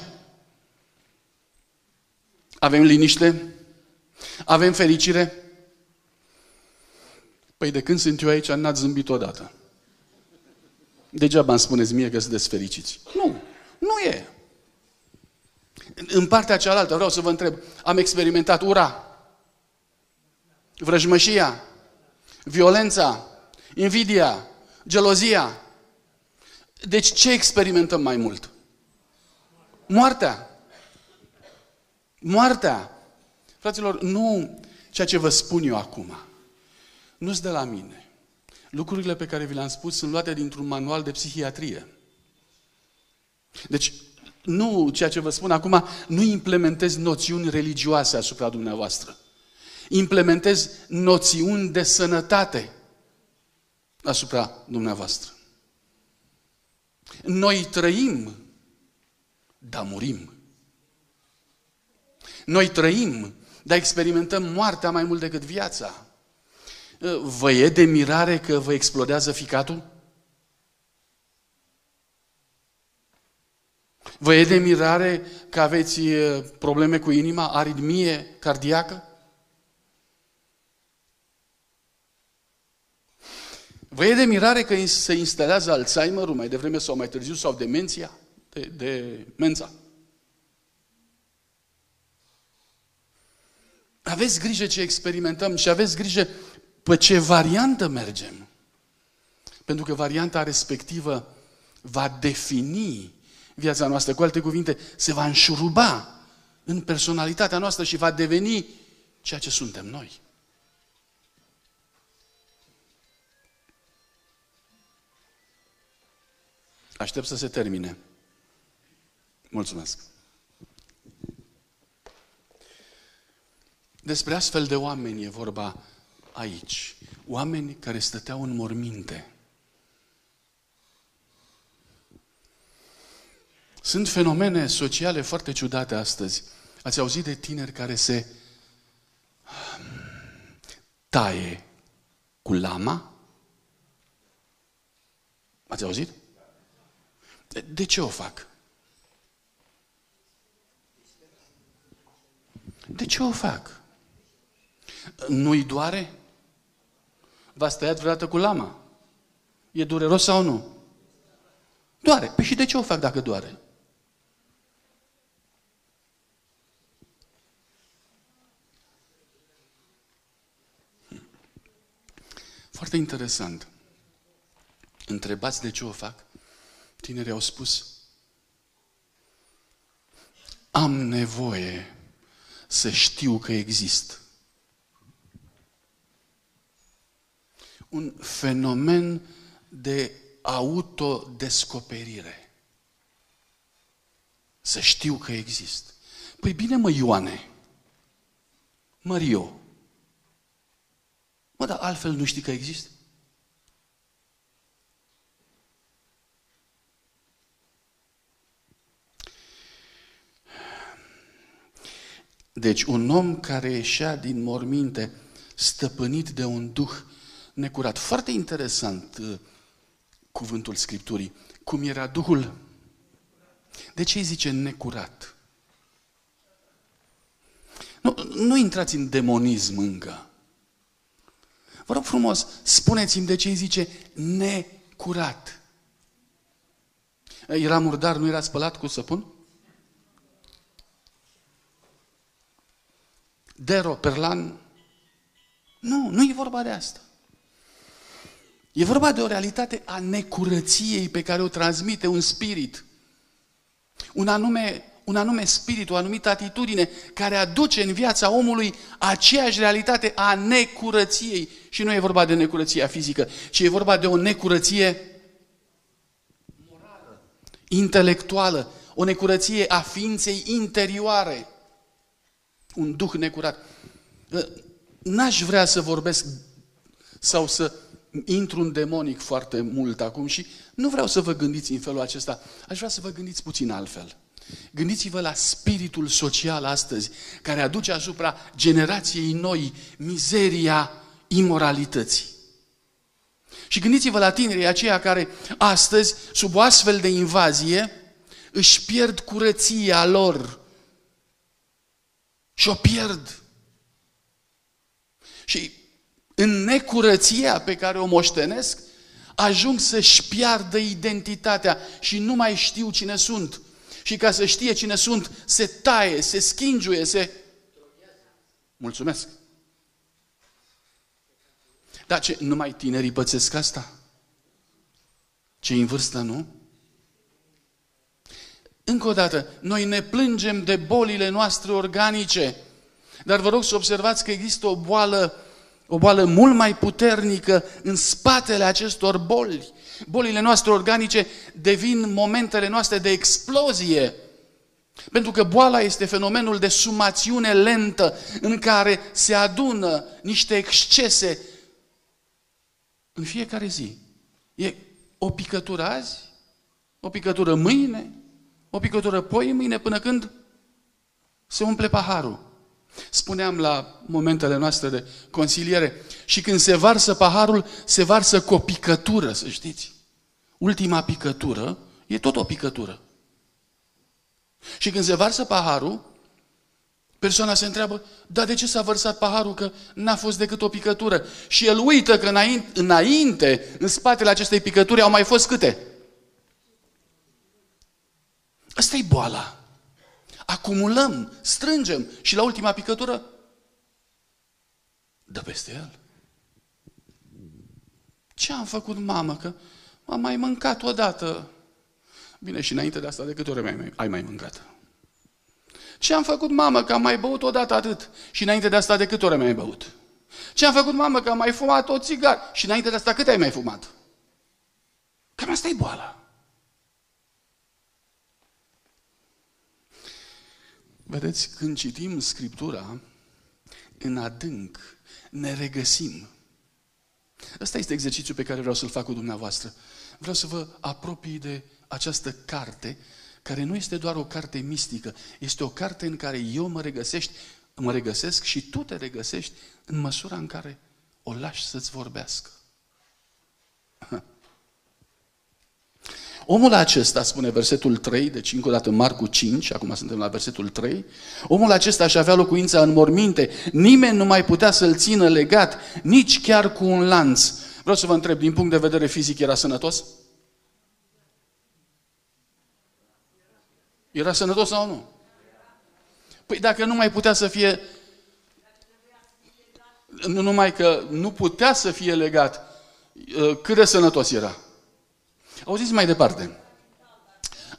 [SPEAKER 1] Avem liniște? Avem fericire? Păi de când sunt eu aici, n-ați zâmbit odată. Degeaba îmi spuneți mie că sunteți fericiți. Nu, nu e. În partea cealaltă vreau să vă întreb, am experimentat ura, vrăjmășia, violența, invidia, gelozia. Deci ce experimentăm mai mult? Moartea. Moartea. Fraților, nu ceea ce vă spun eu acum. Nu-s de la mine. Lucrurile pe care vi le-am spus sunt luate dintr-un manual de psihiatrie. Deci, nu ceea ce vă spun acum, nu implementez noțiuni religioase asupra dumneavoastră. Implementez noțiuni de sănătate asupra dumneavoastră. Noi trăim, dar murim. Noi trăim, dar experimentăm moartea mai mult decât viața. Vă e de mirare că vă explodează ficatul? Vă e de mirare că aveți probleme cu inima, aritmie cardiacă? Vă e de mirare că se instalează Alzheimerul mai devreme sau mai târziu sau demenția? De, de mența? Aveți grijă ce experimentăm și aveți grijă pe ce variantă mergem. Pentru că varianta respectivă va defini viața noastră. Cu alte cuvinte, se va înșuruba în personalitatea noastră și va deveni ceea ce suntem noi. Aștept să se termine. Mulțumesc. Despre astfel de oameni e vorba aici. Oameni care stăteau în morminte. Sunt fenomene sociale foarte ciudate astăzi. Ați auzit de tineri care se taie cu lama? Ați auzit? De, de ce o fac? De ce o fac? Nu-i doare? V-ați tăiat vreodată cu lama? E dureros sau nu? Doare. Păi și de ce o fac dacă doare? Foarte interesant. Întrebați de ce o fac? Tinerii au spus, am nevoie să știu că există. Un fenomen de autodescoperire. Să știu că există. Păi bine, mă, Ioane, Mario, mă, dar altfel nu știi că există? Deci un om care ieșea din morminte stăpânit de un duh necurat. Foarte interesant uh, cuvântul Scripturii. Cum era Duhul? De ce îi zice necurat? Nu, nu intrați în demonism încă. Vă rog frumos, spuneți-mi de ce îi zice necurat. Era murdar, nu era spălat cu săpun? Dero, perlan? Nu, nu e vorba de asta. E vorba de o realitate a necurăției pe care o transmite un spirit. Un anume, un anume spirit, o anumită atitudine care aduce în viața omului aceeași realitate a necurăției. Și nu e vorba de necurăția fizică, ci e vorba de o necurăție morală, intelectuală, o necurăție a ființei interioare. Un duh necurat. N-aș vrea să vorbesc sau să intru în demonic foarte mult acum și nu vreau să vă gândiți în felul acesta. Aș vrea să vă gândiți puțin altfel. Gândiți-vă la spiritul social astăzi, care aduce asupra generației noi mizeria imoralității. Și gândiți-vă la tinerii aceia care astăzi, sub o astfel de invazie, își pierd curăția lor și o pierd. Și în necurăția pe care o moștenesc, ajung să-și piardă identitatea și nu mai știu cine sunt. Și ca să știe cine sunt, se taie, se schingiuie, se... Mulțumesc! Dar ce, numai tinerii pățesc asta? Cei în vârstă, nu? Încă o dată, noi ne plângem de bolile noastre organice, dar vă rog să observați că există o boală, o boală mult mai puternică în spatele acestor boli. Bolile noastre organice devin momentele noastre de explozie. Pentru că boala este fenomenul de sumațiune lentă în care se adună niște excese în fiecare zi. E o picătură azi, o picătură mâine, o picătură poi mâine, până când se umple paharul. Spuneam la momentele noastre de consiliere, și când se varsă paharul, se varsă cu o picătură, să știți. Ultima picătură e tot o picătură. Și când se varsă paharul, persoana se întreabă, dar de ce s-a vărsat paharul? Că n-a fost decât o picătură. Și el uită că înainte, înainte în spatele acestei picături, au mai fost câte? Asta e boala. Acumulăm, strângem și la ultima picătură dă peste el. Ce am făcut, mamă? Că am mai mâncat odată. Bine, și înainte de asta, de câte ori mai, ai mai mâncat? Ce am făcut, mamă, că am mai băut odată atât? Și înainte de asta, de câte ori ai mai băut? Ce am făcut, mamă, că am mai fumat o țigară? Și înainte de asta, cât ai mai fumat? Cam asta e boala. Vedeți, când citim Scriptura, în adânc ne regăsim. Ăsta este exercițiul pe care vreau să-l fac cu dumneavoastră. Vreau să vă apropii de această carte, care nu este doar o carte mistică, este o carte în care eu mă regăsești, mă regăsesc și tu te regăsești în măsura în care o lași să-ți vorbească. Omul acesta, spune versetul 3, deci încă o dată Marcu 5, acum suntem la versetul 3, omul acesta își avea locuința în morminte, nimeni nu mai putea să-l țină legat, nici chiar cu un lanț. Vreau să vă întreb, din punct de vedere fizic era sănătos? Era sănătos sau nu? Păi dacă nu mai putea să fie, nu numai că nu putea să fie legat, ă, cât de sănătos era? Auziți mai departe.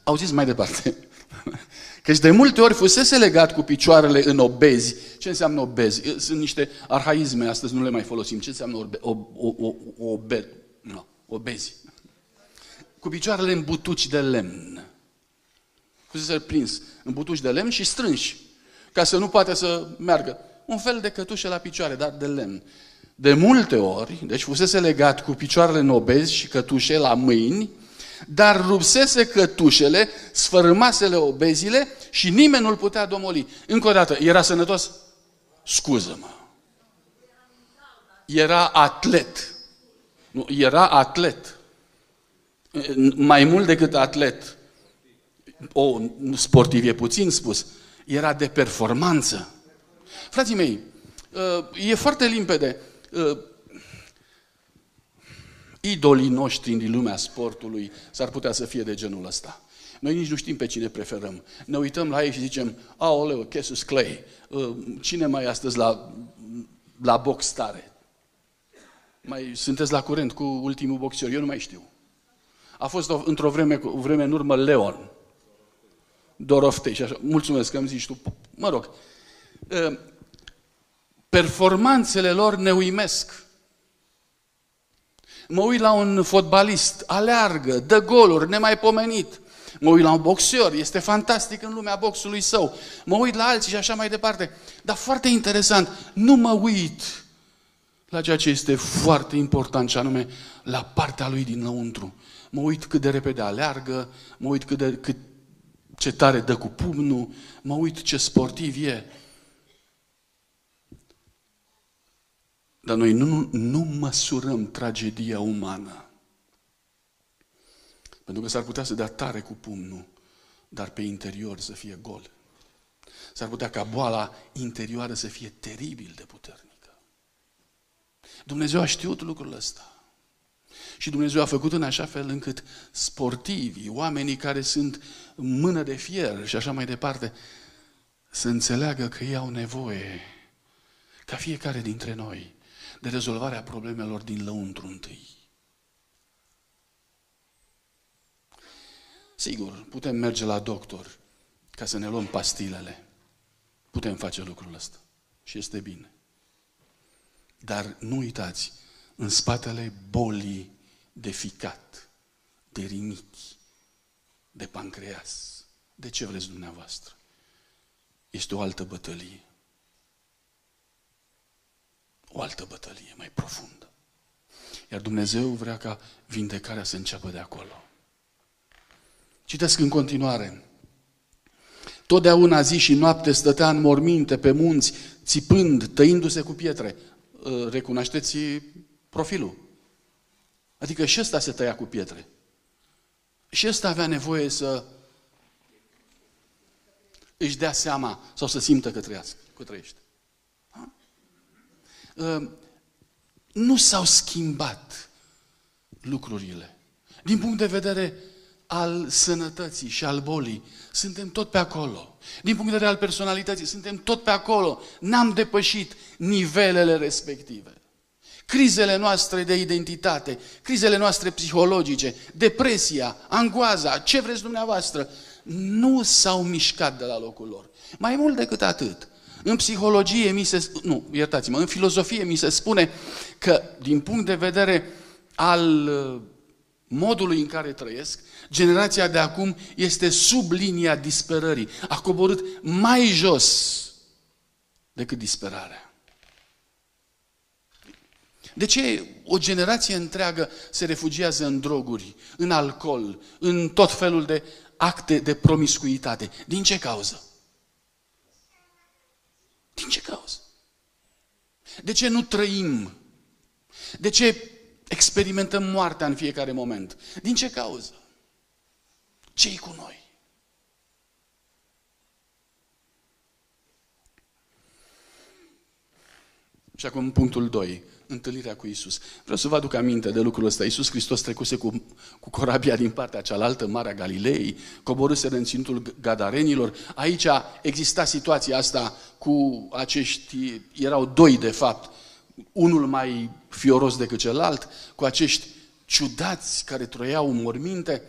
[SPEAKER 1] Auziți mai departe. Căci de multe ori fusese legat cu picioarele în obezi. Ce înseamnă obezi? Sunt niște arhaisme, astăzi nu le mai folosim. Ce înseamnă orbe, o, o, o, obe, no, obezi? Cu picioarele în butuci de lemn. Fusese prins în butuci de lemn și strânși, ca să nu poate să meargă. Un fel de cătușe la picioare, dar de lemn. De multe ori, deci fusese legat cu picioarele în obezi și cătușe la mâini, dar rupsese cătușele, sfărâmasele obezile și nimeni nu-l putea domoli. Încă o dată, era sănătos? Scuză-mă. Era atlet. Nu, era atlet. Mai mult decât atlet. O, sportiv e puțin spus. Era de performanță. Frații mei, e foarte limpede. Idolii noștri din lumea sportului s-ar putea să fie de genul ăsta. Noi nici nu știm pe cine preferăm. Ne uităm la ei și zicem, aoleu, Cassius Clay, cine mai e astăzi la, la box tare? Mai sunteți la curent cu ultimul boxer? Eu nu mai știu. A fost o, într-o vreme, o vreme în urmă Leon. Doroftei și așa. Mulțumesc că îmi zici tu. Mă rog. Ă, performanțele lor ne uimesc. Mă uit la un fotbalist, aleargă, dă goluri, nemaipomenit. Mă uit la un boxer, este fantastic în lumea boxului său. Mă uit la alții și așa mai departe. Dar foarte interesant, nu mă uit la ceea ce este foarte important, și anume la partea lui dinăuntru. Mă uit cât de repede aleargă, mă uit cât de, cât, ce tare dă cu pumnul, mă uit ce sportiv e. Dar noi nu, nu măsurăm tragedia umană. Pentru că s-ar putea să dea tare cu pumnul, dar pe interior să fie gol. S-ar putea ca boala interioară să fie teribil de puternică. Dumnezeu a știut lucrul ăsta. Și Dumnezeu a făcut în așa fel încât sportivii, oamenii care sunt mână de fier și așa mai departe, să înțeleagă că ei au nevoie, ca fiecare dintre noi, de rezolvarea problemelor din lăuntru întâi. Sigur, putem merge la doctor ca să ne luăm pastilele. Putem face lucrul ăsta. Și este bine. Dar nu uitați, în spatele bolii de ficat, de rinichi, de pancreas, de ce vreți dumneavoastră? Este o altă bătălie. O altă bătălie mai profundă. Iar Dumnezeu vrea ca vindecarea să înceapă de acolo. Citesc în continuare. Totdeauna zi și noapte stătea în morminte pe munți, țipând, tăindu-se cu pietre. Ă, recunoașteți profilul. Adică și ăsta se tăia cu pietre. Și ăsta avea nevoie să își dea seama sau să simtă că trăiască, că trăiește. Ă, nu s-au schimbat lucrurile. Din punct de vedere al sănătății și al bolii, suntem tot pe acolo. Din punct de vedere al personalității, suntem tot pe acolo. N-am depășit nivelele respective. Crizele noastre de identitate, crizele noastre psihologice, depresia, angoaza, ce vreți dumneavoastră, nu s-au mișcat de la locul lor. Mai mult decât atât, în psihologie mi se, nu, iertați-mă, în filozofie mi se spune că din punct de vedere al modului în care trăiesc, generația de acum este sub linia disperării. A coborât mai jos decât disperarea. De ce o generație întreagă se refugiază în droguri, în alcool, în tot felul de acte de promiscuitate? Din ce cauză? Din ce cauză? De ce nu trăim? De ce experimentăm moartea în fiecare moment. Din ce cauză? ce cu noi? Și acum punctul 2, întâlnirea cu Isus. Vreau să vă aduc aminte de lucrul ăsta. Isus Hristos trecuse cu, cu corabia din partea cealaltă, Marea Galilei, coborâse în ținutul Gadarenilor. Aici exista situația asta cu acești, erau doi de fapt, unul mai fioros decât celălalt, cu acești ciudați care trăiau în morminte,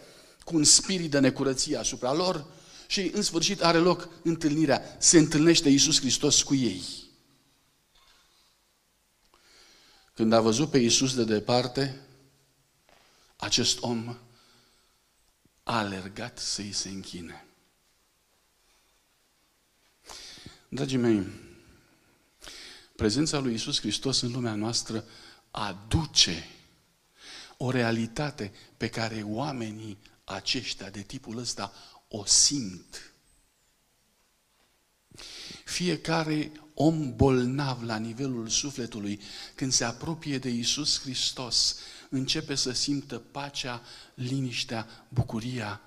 [SPEAKER 1] cu un spirit de necurăție asupra lor și în sfârșit are loc întâlnirea. Se întâlnește Iisus Hristos cu ei. Când a văzut pe Iisus de departe, acest om a alergat să-i se închine. Dragii mei, prezența lui Isus Hristos în lumea noastră aduce o realitate pe care oamenii aceștia de tipul ăsta o simt. Fiecare om bolnav la nivelul sufletului, când se apropie de Isus Hristos, începe să simtă pacea, liniștea, bucuria,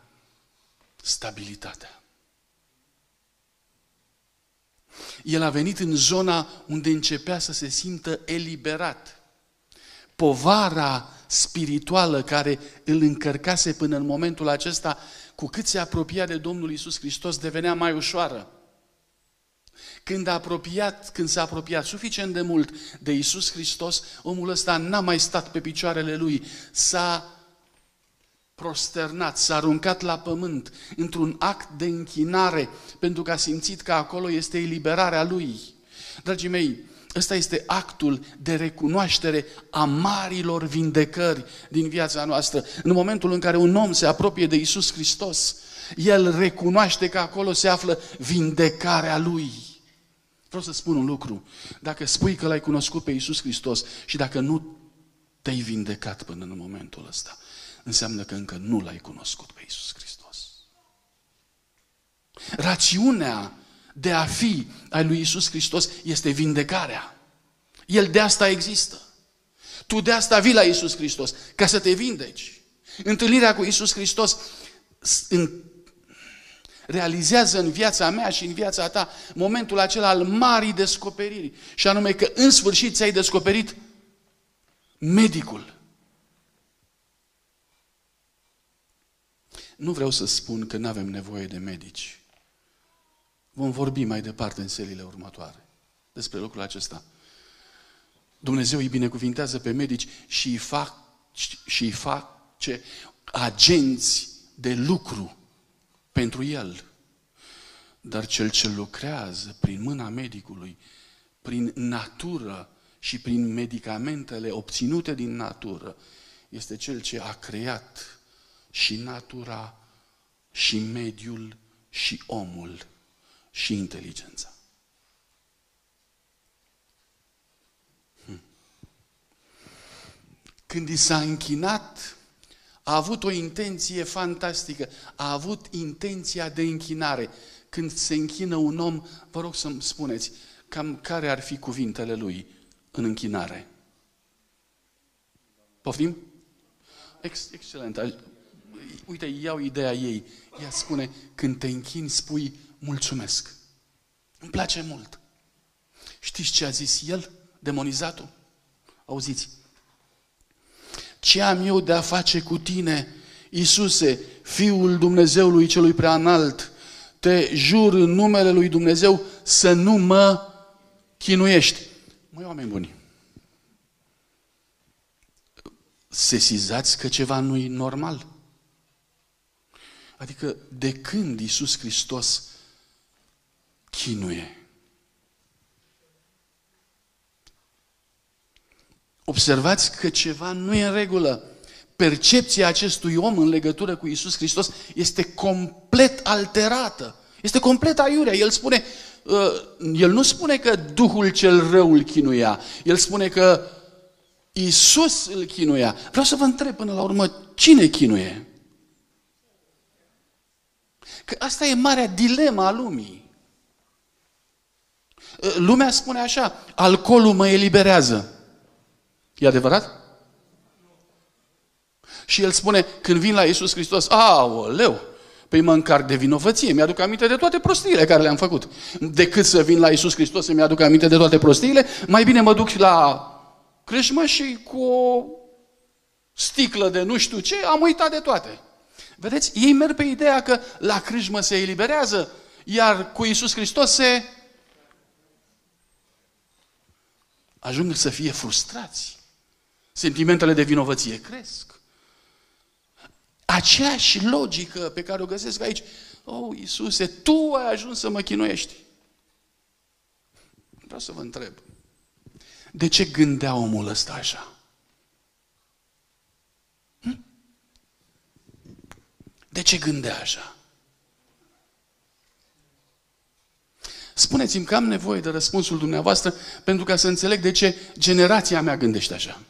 [SPEAKER 1] stabilitatea. El a venit în zona unde începea să se simtă eliberat. Povara spirituală care îl încărcase până în momentul acesta, cu cât se apropia de Domnul Isus Hristos, devenea mai ușoară. Când, a apropiat, când s-a apropiat suficient de mult de Isus Hristos, omul ăsta n-a mai stat pe picioarele lui, s-a prosternat, s-a aruncat la pământ într-un act de închinare, pentru că a simțit că acolo este eliberarea lui. Dragii mei, ăsta este actul de recunoaștere a marilor vindecări din viața noastră. În momentul în care un om se apropie de Isus Hristos, el recunoaște că acolo se află vindecarea lui. Vreau să spun un lucru. Dacă spui că l-ai cunoscut pe Isus Hristos și dacă nu te-ai vindecat până în momentul ăsta, înseamnă că încă nu l-ai cunoscut pe Isus Hristos. Rațiunea de a fi ai lui Isus Hristos este vindecarea. El de asta există. Tu de asta vii la Isus Hristos, ca să te vindeci. Întâlnirea cu Isus Hristos în, realizează în viața mea și în viața ta momentul acela al marii descoperiri. Și anume că în sfârșit ți-ai descoperit medicul. Nu vreau să spun că nu avem nevoie de medici. Vom vorbi mai departe în selile următoare despre lucrul acesta. Dumnezeu îi binecuvintează pe medici și îi fac, și îi face agenți de lucru pentru el. Dar cel ce lucrează prin mâna medicului, prin natură și prin medicamentele obținute din natură, este cel ce a creat și natura, și mediul, și omul, și inteligența. Hm. Când i s-a închinat, a avut o intenție fantastică, a avut intenția de închinare. Când se închină un om, vă rog să-mi spuneți, cam care ar fi cuvintele lui în închinare? Poftim? Ex- excelent uite, iau ideea ei. Ea spune, când te închini, spui mulțumesc. Îmi place mult. Știți ce a zis el, demonizatul? Auziți. Ce am eu de a face cu tine, Iisuse, Fiul Dumnezeului celui prea înalt, te jur în numele lui Dumnezeu să nu mă chinuiești. Măi, oameni buni, sesizați că ceva nu e normal? Adică de când Iisus Hristos chinuie? Observați că ceva nu e în regulă. Percepția acestui om în legătură cu Isus Hristos este complet alterată. Este complet aiurea. El spune, uh, el nu spune că Duhul cel rău îl chinuia. El spune că Isus îl chinuia. Vreau să vă întreb până la urmă, cine chinuie? Că asta e marea dilema a lumii. Lumea spune așa, alcoolul mă eliberează. E adevărat? Și el spune, când vin la Iisus Hristos, leu, păi mă încarc de vinovăție, mi-aduc aminte de toate prostiile care le-am făcut. Decât să vin la Iisus Hristos să mi-aduc aminte de toate prostiile, mai bine mă duc la crâșmă și cu o sticlă de nu știu ce, am uitat de toate. Vedeți, ei merg pe ideea că la crâșmă se eliberează, iar cu Isus Hristos se ajung să fie frustrați. Sentimentele de vinovăție cresc. Aceeași logică pe care o găsesc aici. Oh, Iisuse, Tu ai ajuns să mă chinuiești. Vreau să vă întreb. De ce gândea omul ăsta așa? De ce gândea așa? Spuneți-mi că am nevoie de răspunsul dumneavoastră pentru ca să înțeleg de ce generația mea gândește așa.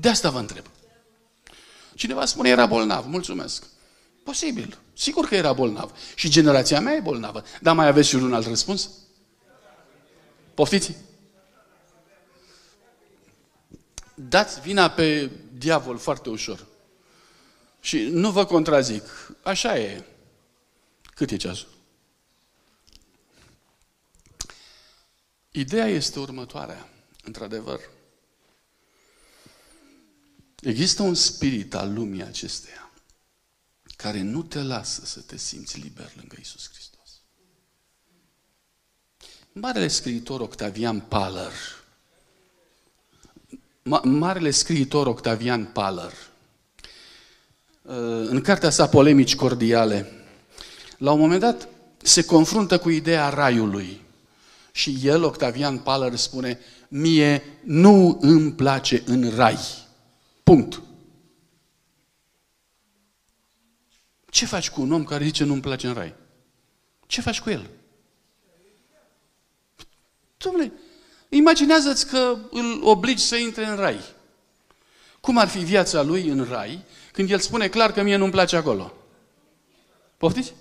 [SPEAKER 1] De asta vă întreb. Cineva spune era bolnav, mulțumesc. Posibil. Sigur că era bolnav. Și generația mea e bolnavă. Dar mai aveți și un alt răspuns? Poftiți? Dați vina pe diavol foarte ușor. Și nu vă contrazic. Așa e. Cât e ceasul? Ideea este următoarea, într-adevăr. Există un spirit al lumii acesteia care nu te lasă să te simți liber lângă Isus Hristos. Marele scriitor Octavian Paler, ma- marele scriitor Octavian Paler, uh, în cartea sa Polemici Cordiale, la un moment dat se confruntă cu ideea raiului. Și el, Octavian Paler, spune, mie nu îmi place în rai. Punct. Ce faci cu un om care zice nu-mi place în rai? Ce faci cu el? Dom'le, imaginează-ți că îl obligi să intre în rai. Cum ar fi viața lui în rai când el spune clar că mie nu-mi place acolo? Poftiți?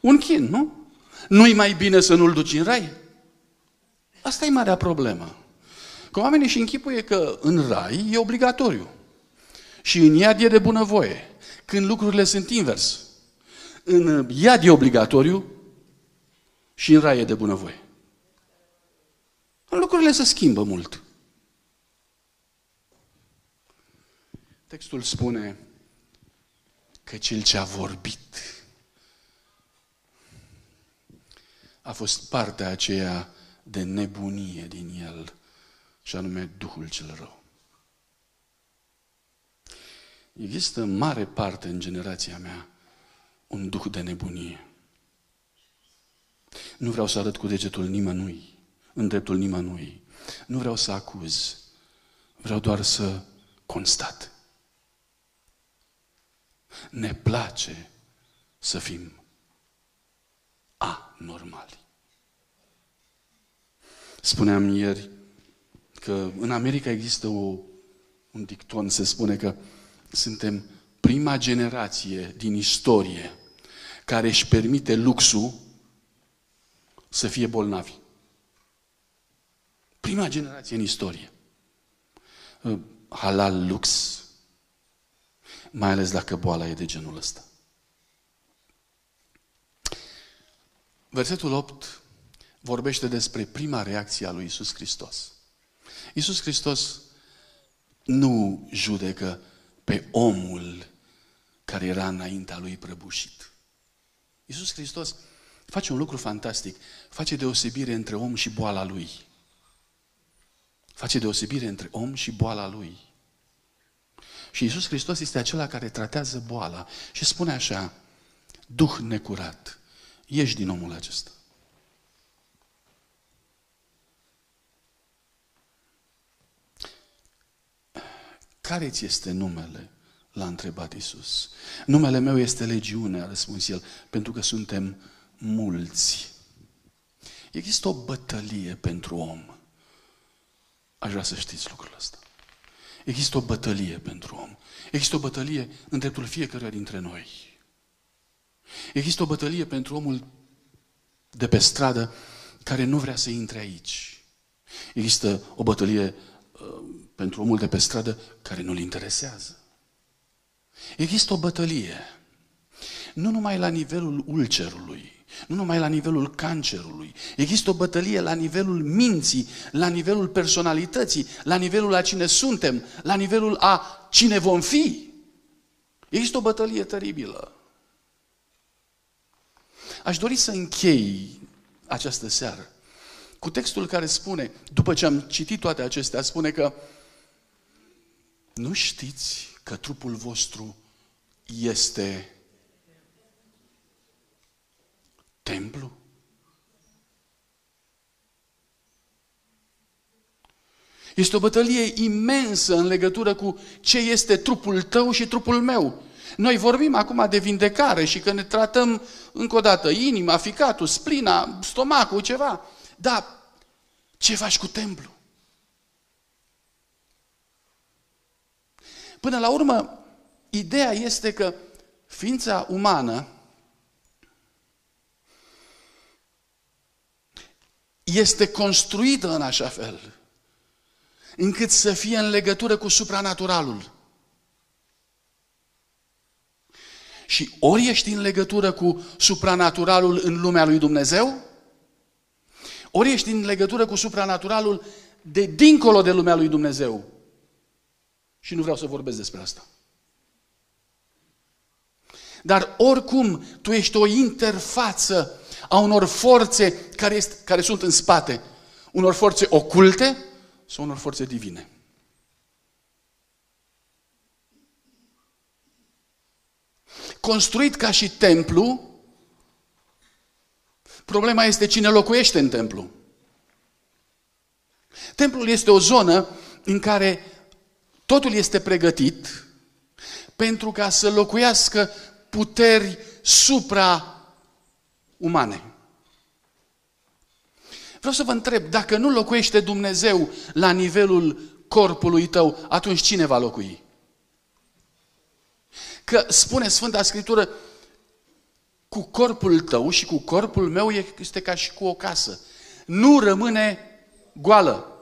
[SPEAKER 1] Un chin, nu? Nu-i mai bine să nu-l duci în rai? Asta e marea problemă. Că oamenii și închipuie că în rai e obligatoriu. Și în iad e de bunăvoie. Când lucrurile sunt invers. În iad e obligatoriu și în rai e de bunăvoie. Lucrurile se schimbă mult. Textul spune că cel ce a vorbit a fost partea aceea de nebunie din el, și anume Duhul cel rău. Există în mare parte în generația mea un duh de nebunie. Nu vreau să arăt cu degetul nimănui, în dreptul nimănui. Nu vreau să acuz. Vreau doar să constat. Ne place să fim anormali. Spuneam ieri că în America există o, un dicton, se spune că suntem prima generație din istorie care își permite luxul să fie bolnavi. Prima generație în istorie. Halal lux, mai ales dacă boala e de genul ăsta. Versetul 8 vorbește despre prima reacție a lui Isus Hristos. Isus Hristos nu judecă pe omul care era înaintea lui prăbușit. Isus Hristos face un lucru fantastic. Face deosebire între om și boala lui. Face deosebire între om și boala lui. Și Isus Hristos este acela care tratează boala și spune așa, Duh necurat, ieși din omul acesta. Care ți este numele? L-a întrebat Isus. Numele meu este legiune, a răspuns el, pentru că suntem mulți. Există o bătălie pentru om. Aș vrea să știți lucrul ăsta. Există o bătălie pentru om. Există o bătălie în dreptul fiecăruia dintre noi. Există o bătălie pentru omul de pe stradă care nu vrea să intre aici. Există o bătălie uh, pentru omul de pe stradă care nu-l interesează. Există o bătălie. Nu numai la nivelul ulcerului, nu numai la nivelul cancerului. Există o bătălie la nivelul minții, la nivelul personalității, la nivelul a cine suntem, la nivelul a cine vom fi. Există o bătălie teribilă. Aș dori să închei această seară cu textul care spune, după ce am citit toate acestea, spune că nu știți că trupul vostru este templu? Este o bătălie imensă în legătură cu ce este trupul tău și trupul meu. Noi vorbim acum de vindecare și că ne tratăm încă o dată inima, ficatul, splina, stomacul, ceva. Dar ce faci cu templu? Până la urmă, ideea este că ființa umană este construită în așa fel încât să fie în legătură cu supranaturalul. Și ori ești în legătură cu supranaturalul în lumea lui Dumnezeu, ori ești în legătură cu supranaturalul de dincolo de lumea lui Dumnezeu. Și nu vreau să vorbesc despre asta. Dar oricum, tu ești o interfață a unor forțe care, este, care sunt în spate, unor forțe oculte sau unor forțe divine. Construit ca și templu, problema este cine locuiește în templu. Templul este o zonă în care totul este pregătit pentru ca să locuiască puteri supra-umane. Vreau să vă întreb, dacă nu locuiește Dumnezeu la nivelul corpului tău, atunci cine va locui? Că spune Sfânta Scriptură, cu corpul tău și cu corpul meu este ca și cu o casă. Nu rămâne goală.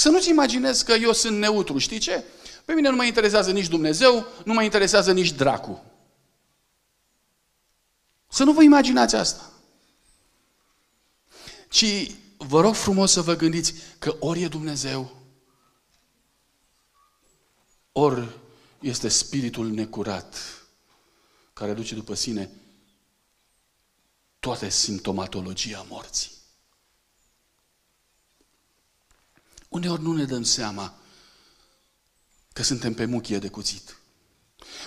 [SPEAKER 1] Să nu-ți imaginezi că eu sunt neutru, știi ce? Pe mine nu mă interesează nici Dumnezeu, nu mă interesează nici dracu. Să nu vă imaginați asta. Ci vă rog frumos să vă gândiți că ori e Dumnezeu, ori este spiritul necurat care duce după sine toate simptomatologia morții. Uneori nu ne dăm seama că suntem pe muchie de cuțit.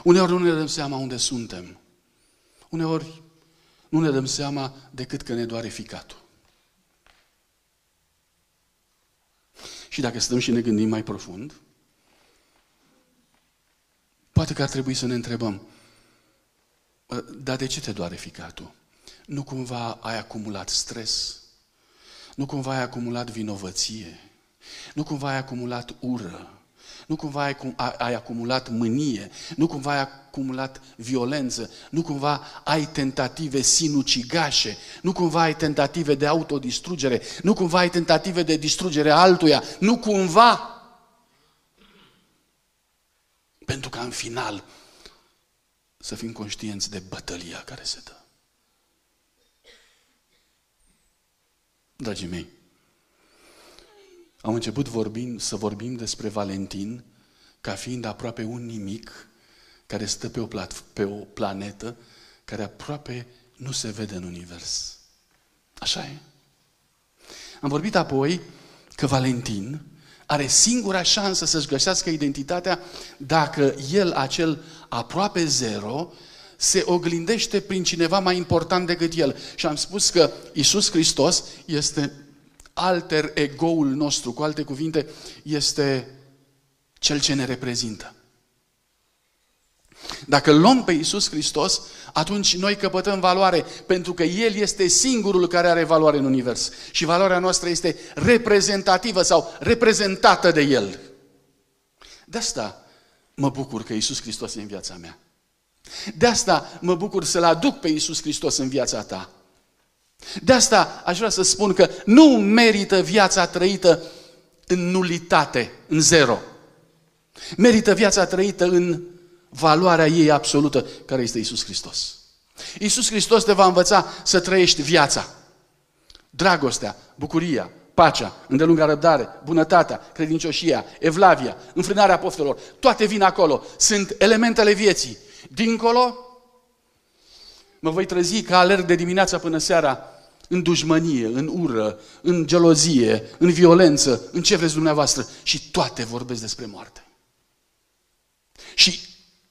[SPEAKER 1] Uneori nu ne dăm seama unde suntem. Uneori nu ne dăm seama decât că ne doare ficatul. Și dacă stăm și ne gândim mai profund, poate că ar trebui să ne întrebăm, dar de ce te doare ficatul? Nu cumva ai acumulat stres? Nu cumva ai acumulat vinovăție? Nu cumva ai acumulat ură? Nu cumva ai, ai acumulat mânie? Nu cumva ai acumulat violență? Nu cumva ai tentative sinucigașe? Nu cumva ai tentative de autodistrugere? Nu cumva ai tentative de distrugere a altuia? Nu cumva? Pentru că în final să fim conștienți de bătălia care se dă. Dragii mei, am început vorbind, să vorbim despre Valentin ca fiind aproape un nimic care stă pe o, plat, pe o planetă care aproape nu se vede în univers. Așa e. Am vorbit apoi că Valentin are singura șansă să-și găsească identitatea dacă el, acel aproape zero, se oglindește prin cineva mai important decât el. Și am spus că Isus Hristos este alter egoul nostru, cu alte cuvinte, este cel ce ne reprezintă. Dacă îl luăm pe Iisus Hristos, atunci noi căpătăm valoare, pentru că El este singurul care are valoare în univers. Și valoarea noastră este reprezentativă sau reprezentată de El. De asta mă bucur că Iisus Hristos e în viața mea. De asta mă bucur să-L aduc pe Iisus Hristos în viața ta. De asta aș vrea să spun că nu merită viața trăită în nulitate, în zero. Merită viața trăită în valoarea ei absolută, care este Isus Hristos. Isus Hristos te va învăța să trăiești viața. Dragostea, bucuria, pacea, îndelunga răbdare, bunătatea, credincioșia, evlavia, înfrânarea poftelor, toate vin acolo. Sunt elementele vieții. Dincolo, mă voi trezi ca alerg de dimineața până seara în dușmănie, în ură, în gelozie, în violență, în ce vreți dumneavoastră. Și toate vorbesc despre moarte. Și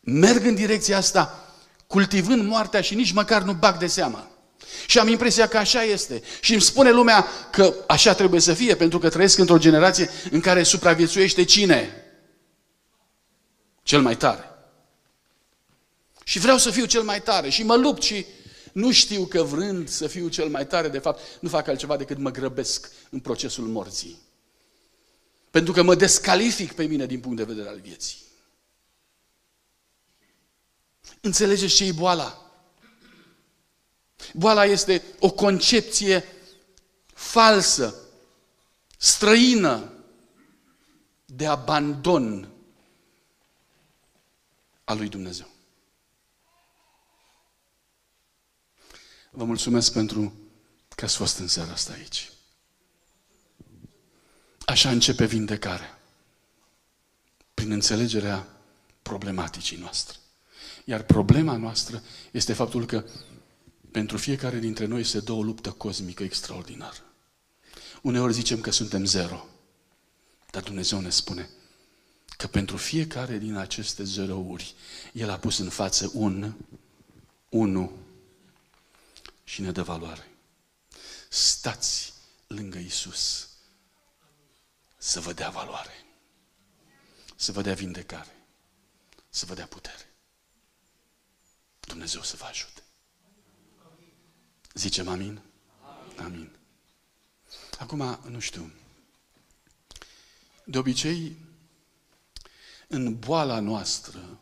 [SPEAKER 1] merg în direcția asta, cultivând moartea și nici măcar nu bag de seamă. Și am impresia că așa este. Și îmi spune lumea că așa trebuie să fie, pentru că trăiesc într-o generație în care supraviețuiește cine? Cel mai tare. Și vreau să fiu cel mai tare și mă lupt și nu știu că vrând să fiu cel mai tare, de fapt, nu fac altceva decât mă grăbesc în procesul morții. Pentru că mă descalific pe mine din punct de vedere al vieții. Înțelegeți ce e boala? Boala este o concepție falsă, străină de abandon al lui Dumnezeu. Vă mulțumesc pentru că ați fost în seara asta aici. Așa începe vindecarea. Prin înțelegerea problematicii noastre. Iar problema noastră este faptul că Pentru fiecare dintre noi se dă o luptă cosmică extraordinară. Uneori zicem că suntem zero, dar Dumnezeu ne spune că pentru fiecare din aceste zerouri, El a pus în față un, unu și ne dă valoare. Stați lângă Isus să vă dea valoare, să vă dea vindecare, să vă dea putere. Dumnezeu să vă ajute. Zicem amin? Amin. Acum, nu știu. De obicei, în boala noastră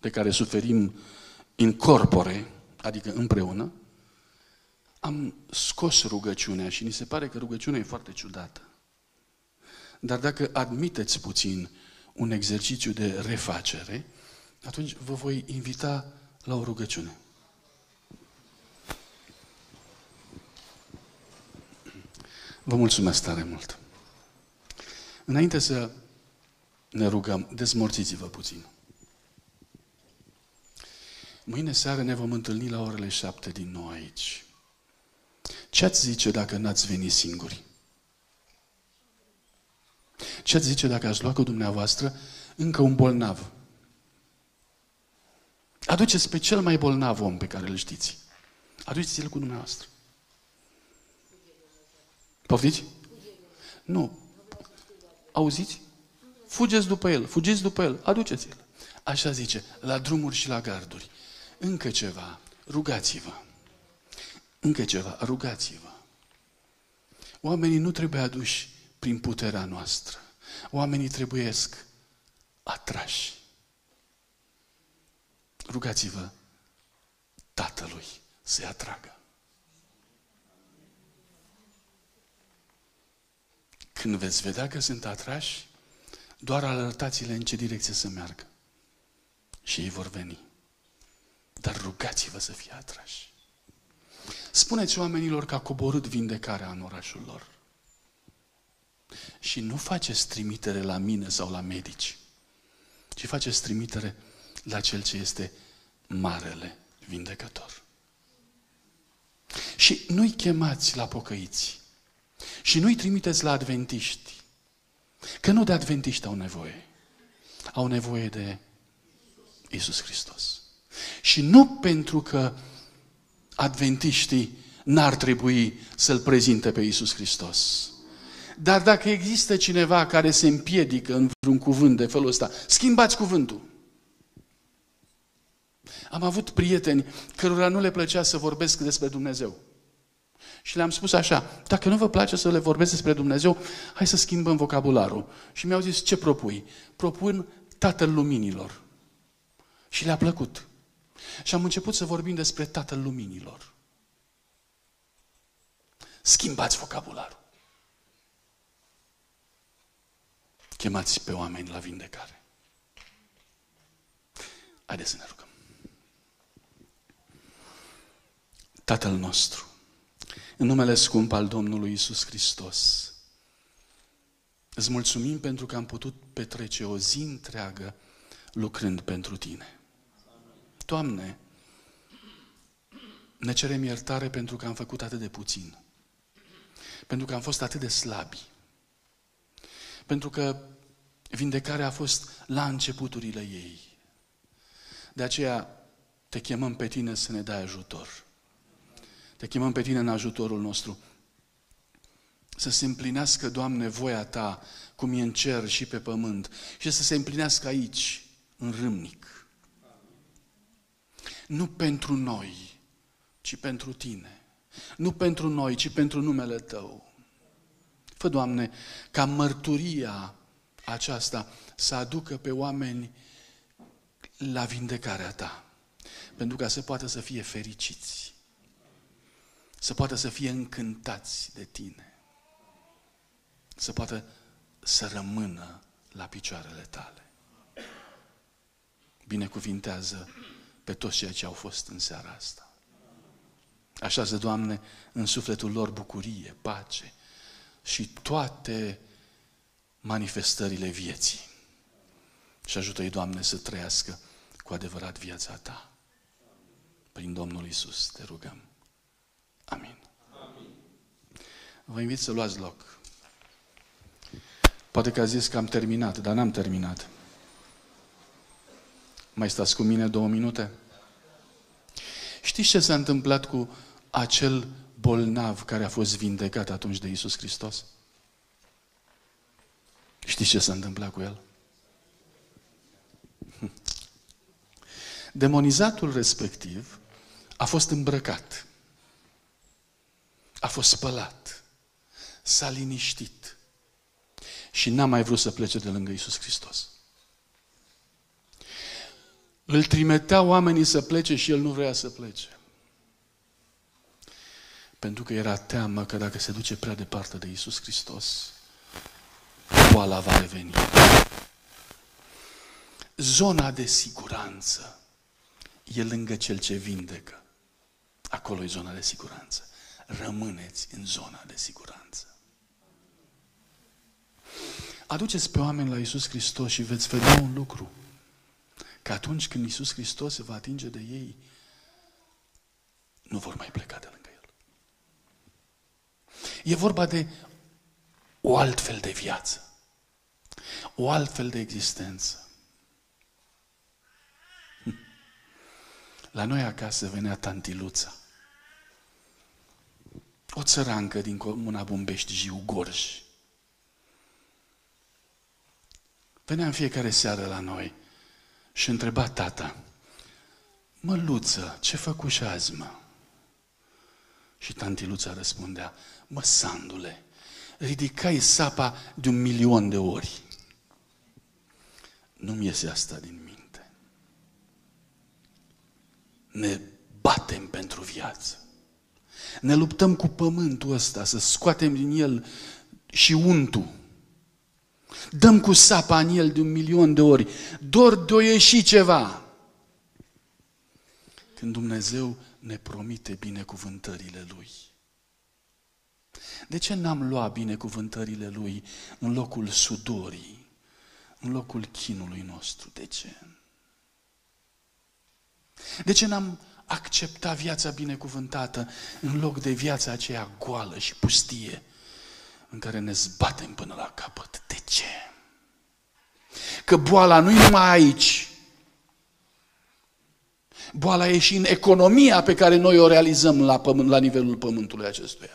[SPEAKER 1] de care suferim în corpore, adică împreună, am scos rugăciunea și ni se pare că rugăciunea e foarte ciudată. Dar dacă admiteți puțin un exercițiu de refacere, atunci vă voi invita la o rugăciune. Vă mulțumesc tare mult. Înainte să ne rugăm, dezmorțiți-vă puțin. Mâine seară ne vom întâlni la orele șapte din nou aici. Ce ați zice dacă n-ați venit singuri? Ce ați zice dacă ați lua cu dumneavoastră încă un bolnav? Aduceți pe cel mai bolnav om pe care îl știți. Aduceți-l cu dumneavoastră. Poftiți? Nu. Auziți? Fugeți după el, fugiți după el, aduceți-l. Așa zice, la drumuri și la garduri. Încă ceva, rugați-vă. Încă ceva, rugați-vă. Oamenii nu trebuie aduși prin puterea noastră. Oamenii trebuiesc atrași. Rugați-vă Tatălui să-i atragă. Când veți vedea că sunt atrași, doar alertați-le în ce direcție să meargă. Și ei vor veni. Dar rugați-vă să fie atrași. Spuneți oamenilor că a coborât vindecarea în orașul lor. Și nu faceți trimitere la mine sau la medici, ci faceți trimitere la Cel ce este Marele Vindecător. Și nu-i chemați la pocăiți. Și nu-i trimiteți la adventiști. Că nu de adventiști au nevoie. Au nevoie de Isus Hristos. Și nu pentru că adventiștii n-ar trebui să-L prezinte pe Isus Hristos. Dar dacă există cineva care se împiedică în vreun cuvânt de felul ăsta, schimbați cuvântul. Am avut prieteni cărora nu le plăcea să vorbesc despre Dumnezeu. Și le-am spus așa, dacă nu vă place să le vorbesc despre Dumnezeu, hai să schimbăm vocabularul. Și mi-au zis, ce propui? Propun Tatăl Luminilor. Și le-a plăcut. Și am început să vorbim despre Tatăl Luminilor. Schimbați vocabularul. Chemați pe oameni la vindecare. Haideți să ne rugăm. Tatăl nostru, în numele scump al Domnului Isus Hristos, îți mulțumim pentru că am putut petrece o zi întreagă lucrând pentru Tine. Doamne, ne cerem iertare pentru că am făcut atât de puțin. Pentru că am fost atât de slabi. Pentru că vindecarea a fost la începuturile ei. De aceea te chemăm pe tine să ne dai ajutor. Te chemăm pe tine în ajutorul nostru. Să se împlinească, Doamne, voia Ta, cum e în cer și pe pământ, și să se împlinească aici, în râmnic. Nu pentru noi, ci pentru Tine. Nu pentru noi, ci pentru numele Tău. Fă, Doamne, ca mărturia aceasta să aducă pe oameni la vindecarea Ta, pentru ca să poată să fie fericiți să poată să fie încântați de tine, să poată să rămână la picioarele tale. Binecuvintează pe toți cei ce au fost în seara asta. Așează, Doamne, în sufletul lor bucurie, pace și toate manifestările vieții. Și ajută-i, Doamne, să trăiască cu adevărat viața Ta. Prin Domnul Isus te rugăm. Amin. Vă invit să luați loc. Poate că a zis că am terminat, dar n-am terminat. Mai stați cu mine două minute? Știți ce s-a întâmplat cu acel bolnav care a fost vindecat atunci de Isus Hristos? Știți ce s-a întâmplat cu el? Demonizatul respectiv a fost îmbrăcat, a fost spălat, s-a liniștit și n-a mai vrut să plece de lângă Isus Hristos. Îl trimiteau oamenii să plece și el nu vrea să plece. Pentru că era teamă că dacă se duce prea departe de Isus Hristos, boala va reveni. Zona de siguranță e lângă cel ce vindecă. Acolo e zona de siguranță. Rămâneți în zona de siguranță. Aduceți pe oameni la Isus Hristos și veți vedea un lucru. Că atunci când Isus Hristos se va atinge de ei, nu vor mai pleca de lângă El. E vorba de o altfel de viață, o altfel de existență. La noi acasă venea tantiluța. O țărancă din comuna Bumbești, Jiu Gorj. Venea în fiecare seară la noi și întreba tata, mă, Luță, ce făcuși azi, mă? Și tantiluța răspundea, mă, Sandule, ridicai sapa de un milion de ori. Nu-mi iese asta din minte. Ne batem pentru viață. Ne luptăm cu pământul ăsta, să scoatem din el și untul. Dăm cu sapa în el de un milion de ori. Dor de o ieși ceva. Când Dumnezeu ne promite binecuvântările Lui. De ce n-am luat binecuvântările Lui în locul sudorii, în locul chinului nostru? De ce? De ce n-am acceptat viața binecuvântată în loc de viața aceea goală și pustie în care ne zbatem până la capăt? De ce? Că boala nu e numai aici. Boala e și în economia pe care noi o realizăm la, pământ, la nivelul pământului acestuia.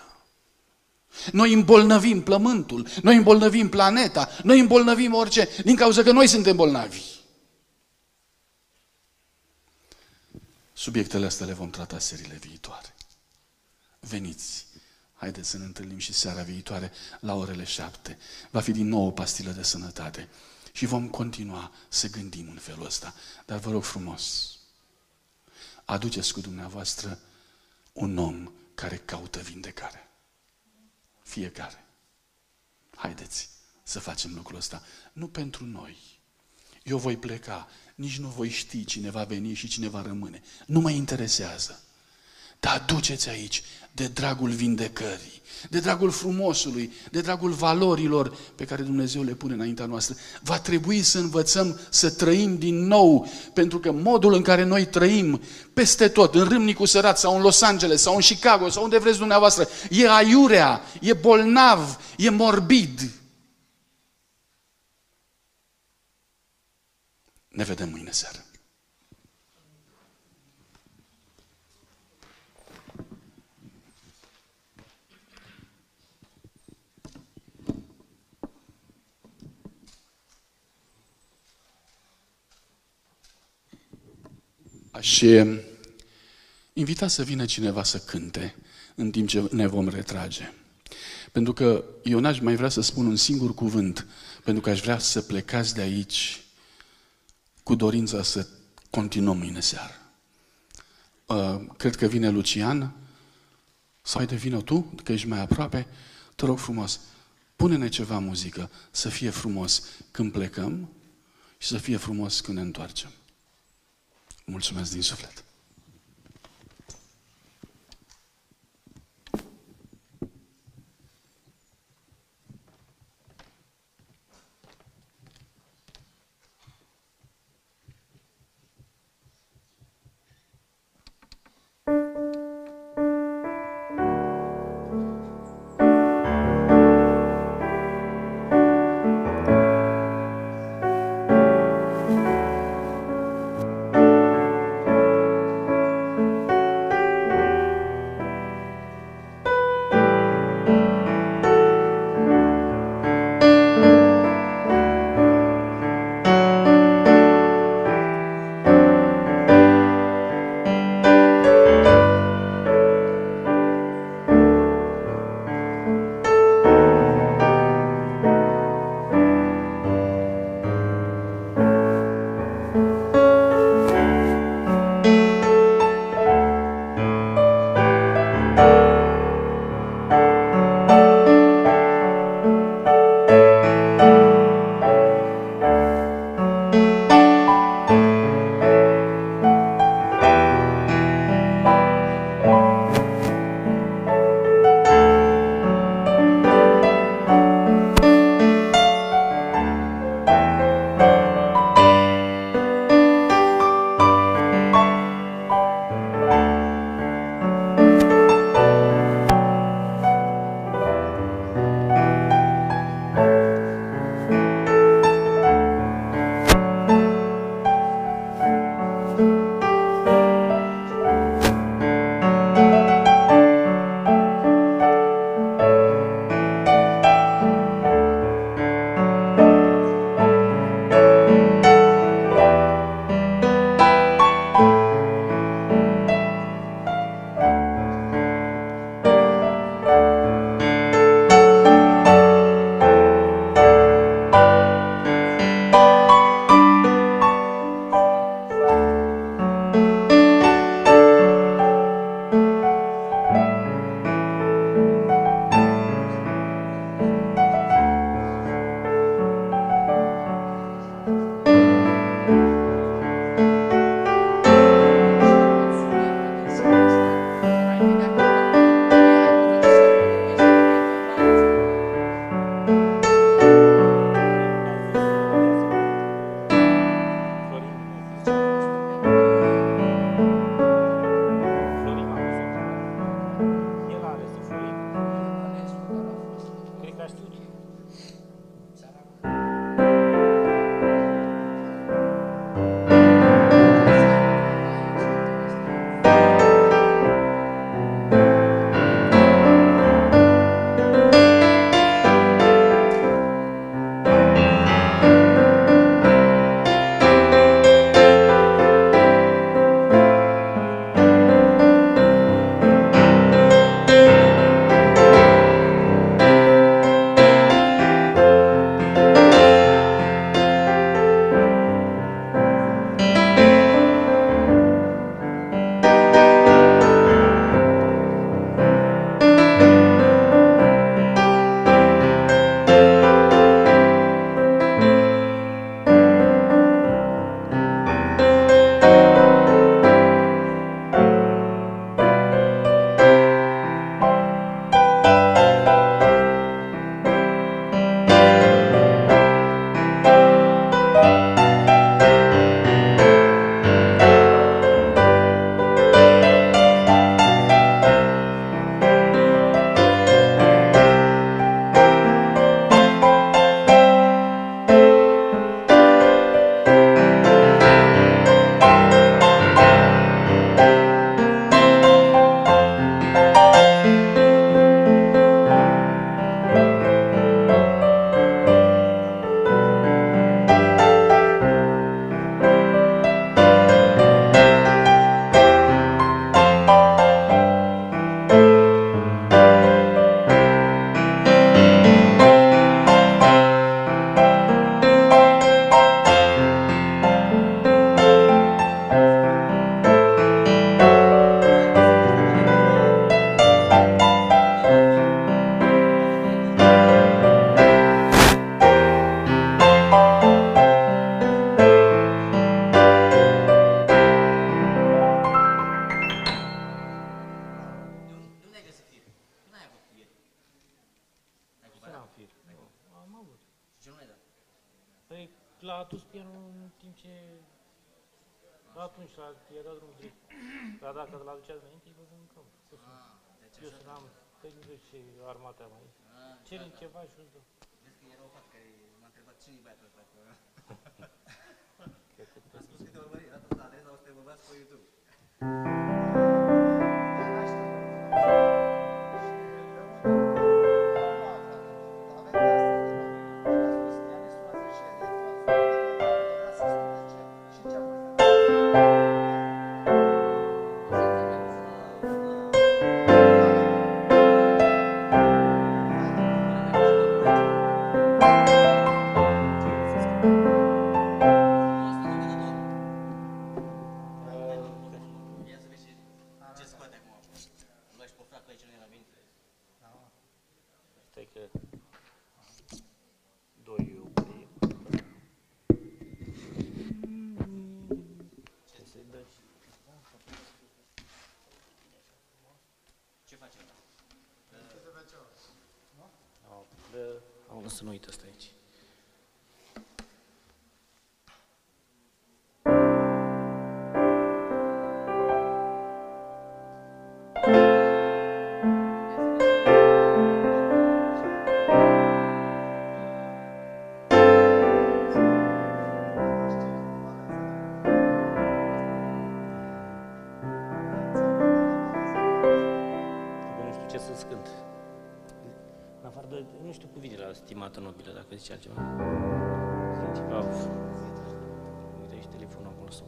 [SPEAKER 1] Noi îmbolnăvim plământul, noi îmbolnăvim planeta, noi îmbolnăvim orice, din cauza că noi suntem bolnavi. Subiectele astea le vom trata seriile viitoare. Veniți, haideți să ne întâlnim și seara viitoare la orele șapte. Va fi din nou o pastilă de sănătate și vom continua să gândim în felul ăsta. Dar vă rog frumos, aduceți cu dumneavoastră un om care caută vindecare. Fiecare. Haideți să facem lucrul ăsta. Nu pentru noi. Eu voi pleca, nici nu voi ști cine va veni și cine va rămâne. Nu mă interesează. Dar aduceți aici de dragul vindecării, de dragul frumosului, de dragul valorilor pe care Dumnezeu le pune înaintea noastră. Va trebui să învățăm să trăim din nou, pentru că modul în care noi trăim peste tot, în Râmnicul Sărat sau în Los Angeles sau în Chicago sau unde vreți dumneavoastră, e aiurea, e bolnav, e morbid. Ne vedem mâine seară. Aș invita să vină cineva să cânte în timp ce ne vom retrage. Pentru că eu n-aș mai vrea să spun un singur cuvânt, pentru că aș vrea să plecați de aici cu dorința să continuăm mâine seară. Uh, cred că vine Lucian, sau hai de vină tu, că ești mai aproape, te rog frumos, pune-ne ceva muzică, să fie frumos când plecăm și să fie frumos când ne întoarcem. Mulțumesc din suflet.
[SPEAKER 4] să
[SPEAKER 6] nu
[SPEAKER 4] uit asta aici. zice altceva. Ceva... Uite, și telefonul acolo sub